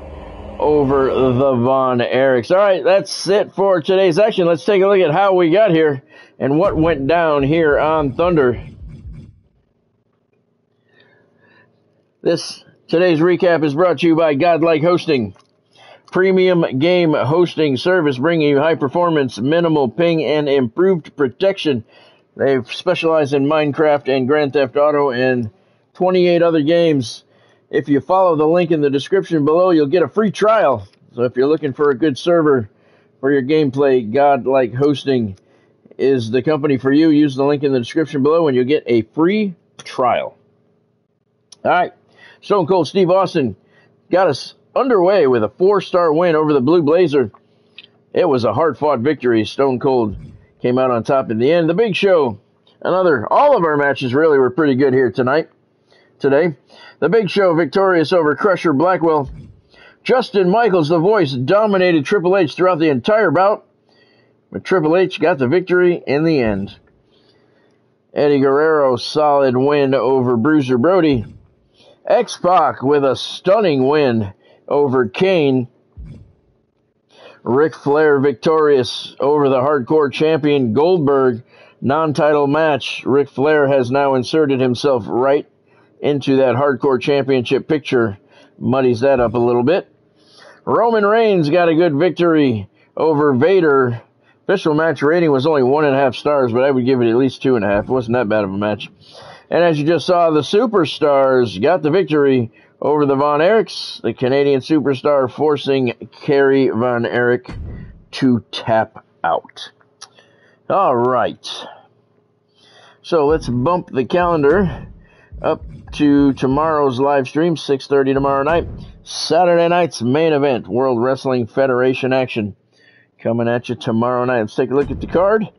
A: over the Von Erichs. All right, that's it for today's action. Let's take a look at how we got here and what went down here on Thunder. This today's recap is brought to you by Godlike Hosting. Premium game hosting service bringing you high performance, minimal ping, and improved protection. They specialize in Minecraft and Grand Theft Auto and 28 other games. If you follow the link in the description below, you'll get a free trial. So if you're looking for a good server for your gameplay, Godlike Hosting is the company for you. Use the link in the description below and you'll get a free trial. All right. Stone Cold Steve Austin got us underway with a four star win over the Blue Blazer. It was a hard fought victory. Stone Cold came out on top in the end. The big show, another, all of our matches really were pretty good here tonight. today. The Big Show victorious over Crusher Blackwell. Justin Michaels, the voice, dominated Triple H throughout the entire bout, but Triple H got the victory in the end. Eddie Guerrero, solid win over Bruiser Brody. X Pac with a stunning win over Kane. Ric Flair victorious over the hardcore champion Goldberg. Non title match. Ric Flair has now inserted himself right into that hardcore championship picture. Muddies that up a little bit. Roman Reigns got a good victory over Vader. Official match rating was only one and a half stars, but I would give it at least two and a half. It wasn't that bad of a match. And as you just saw, the Superstars got the victory over the Von Erichs, the Canadian superstar forcing Kerry Von Erich to tap out. All right. So let's bump the calendar up to tomorrow's live stream, 6:30 tomorrow night. Saturday night's main event, World Wrestling Federation action, coming at you tomorrow night. Let's take a look at the card.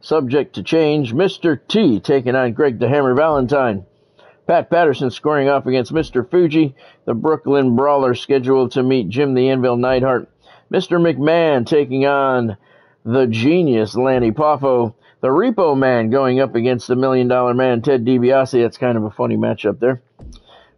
A: Subject to change, Mr. T taking on Greg the Hammer Valentine. Pat Patterson scoring off against Mr. Fuji. The Brooklyn Brawler scheduled to meet Jim the Anvil Neidhart. Mr. McMahon taking on the genius Lanny Poffo. The Repo Man going up against the Million Dollar Man Ted DiBiase. That's kind of a funny matchup there.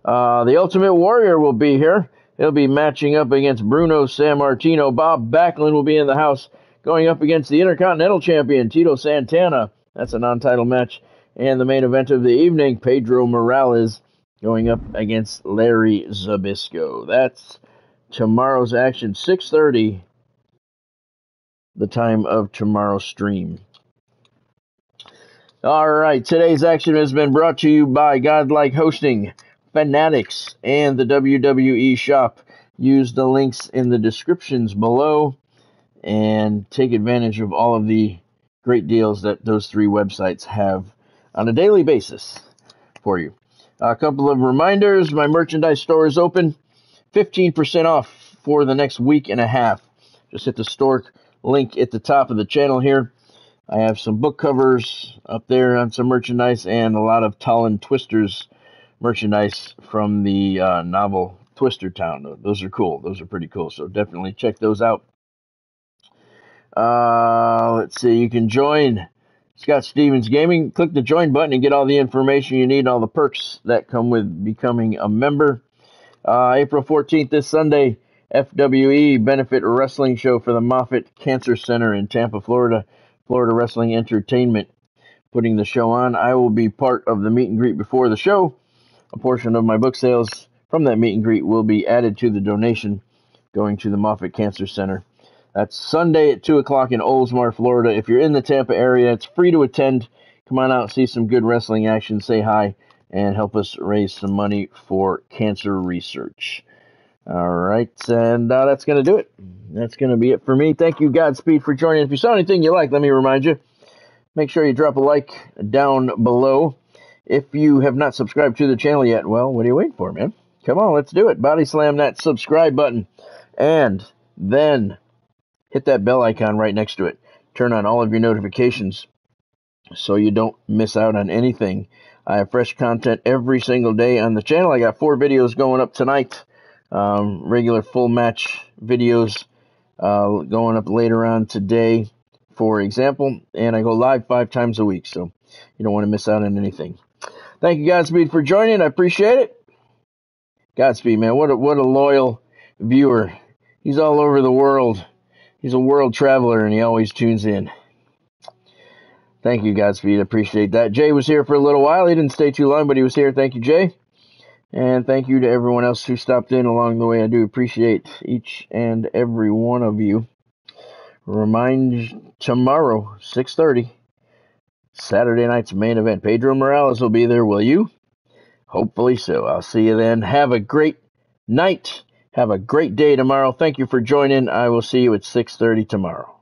A: Uh, the Ultimate Warrior will be here. He'll be matching up against Bruno Sammartino. Bob Backlund will be in the house going up against the Intercontinental Champion Tito Santana. That's a non-title match. And the main event of the evening, Pedro Morales going up against Larry Zbyszko. That's tomorrow's action, 6.30, the time of tomorrow's stream. All right, today's action has been brought to you by Godlike Hosting, Fanatics, and the WWE Shop. Use the links in the descriptions below and take advantage of all of the great deals that those three websites have on a daily basis for you. A couple of reminders my merchandise store is open, 15% off for the next week and a half. Just hit the store link at the top of the channel here. I have some book covers up there on some merchandise and a lot of Talon Twisters merchandise from the uh, novel Twister Town. Those are cool. Those are pretty cool. So definitely check those out. Uh, let's see. You can join Scott Stevens Gaming. Click the join button and get all the information you need, all the perks that come with becoming a member. Uh, April 14th, this Sunday, FWE Benefit Wrestling Show for the Moffitt Cancer Center in Tampa, Florida. Florida Wrestling Entertainment putting the show on. I will be part of the meet and greet before the show. A portion of my book sales from that meet and greet will be added to the donation going to the Moffitt Cancer Center. That's Sunday at 2 o'clock in Oldsmar, Florida. If you're in the Tampa area, it's free to attend. Come on out, see some good wrestling action, say hi, and help us raise some money for cancer research. All right, and uh, that's going to do it. That's going to be it for me. Thank you, Godspeed, for joining. If you saw anything you like, let me remind you. Make sure you drop a like down below. If you have not subscribed to the channel yet, well, what are you waiting for, man? Come on, let's do it. Body slam that subscribe button. And then hit that bell icon right next to it. Turn on all of your notifications so you don't miss out on anything. I have fresh content every single day on the channel. I got four videos going up tonight, um, regular full match videos uh, going up later on today, for example, and I go live five times a week, so you don't want to miss out on anything. Thank you, Godspeed, for joining. I appreciate it. Godspeed, man. What a, what a loyal viewer. He's all over the world. He's a world traveler and he always tunes in. Thank you, Godspeed. Appreciate that. Jay was here for a little while. He didn't stay too long, but he was here. Thank you, Jay. And thank you to everyone else who stopped in along the way. I do appreciate each and every one of you. Remind tomorrow, 6.30, Saturday night's main event. Pedro Morales will be there, will you? Hopefully so. I'll see you then. Have a great night. Have a great day tomorrow. Thank you for joining. I will see you at 6:30 tomorrow.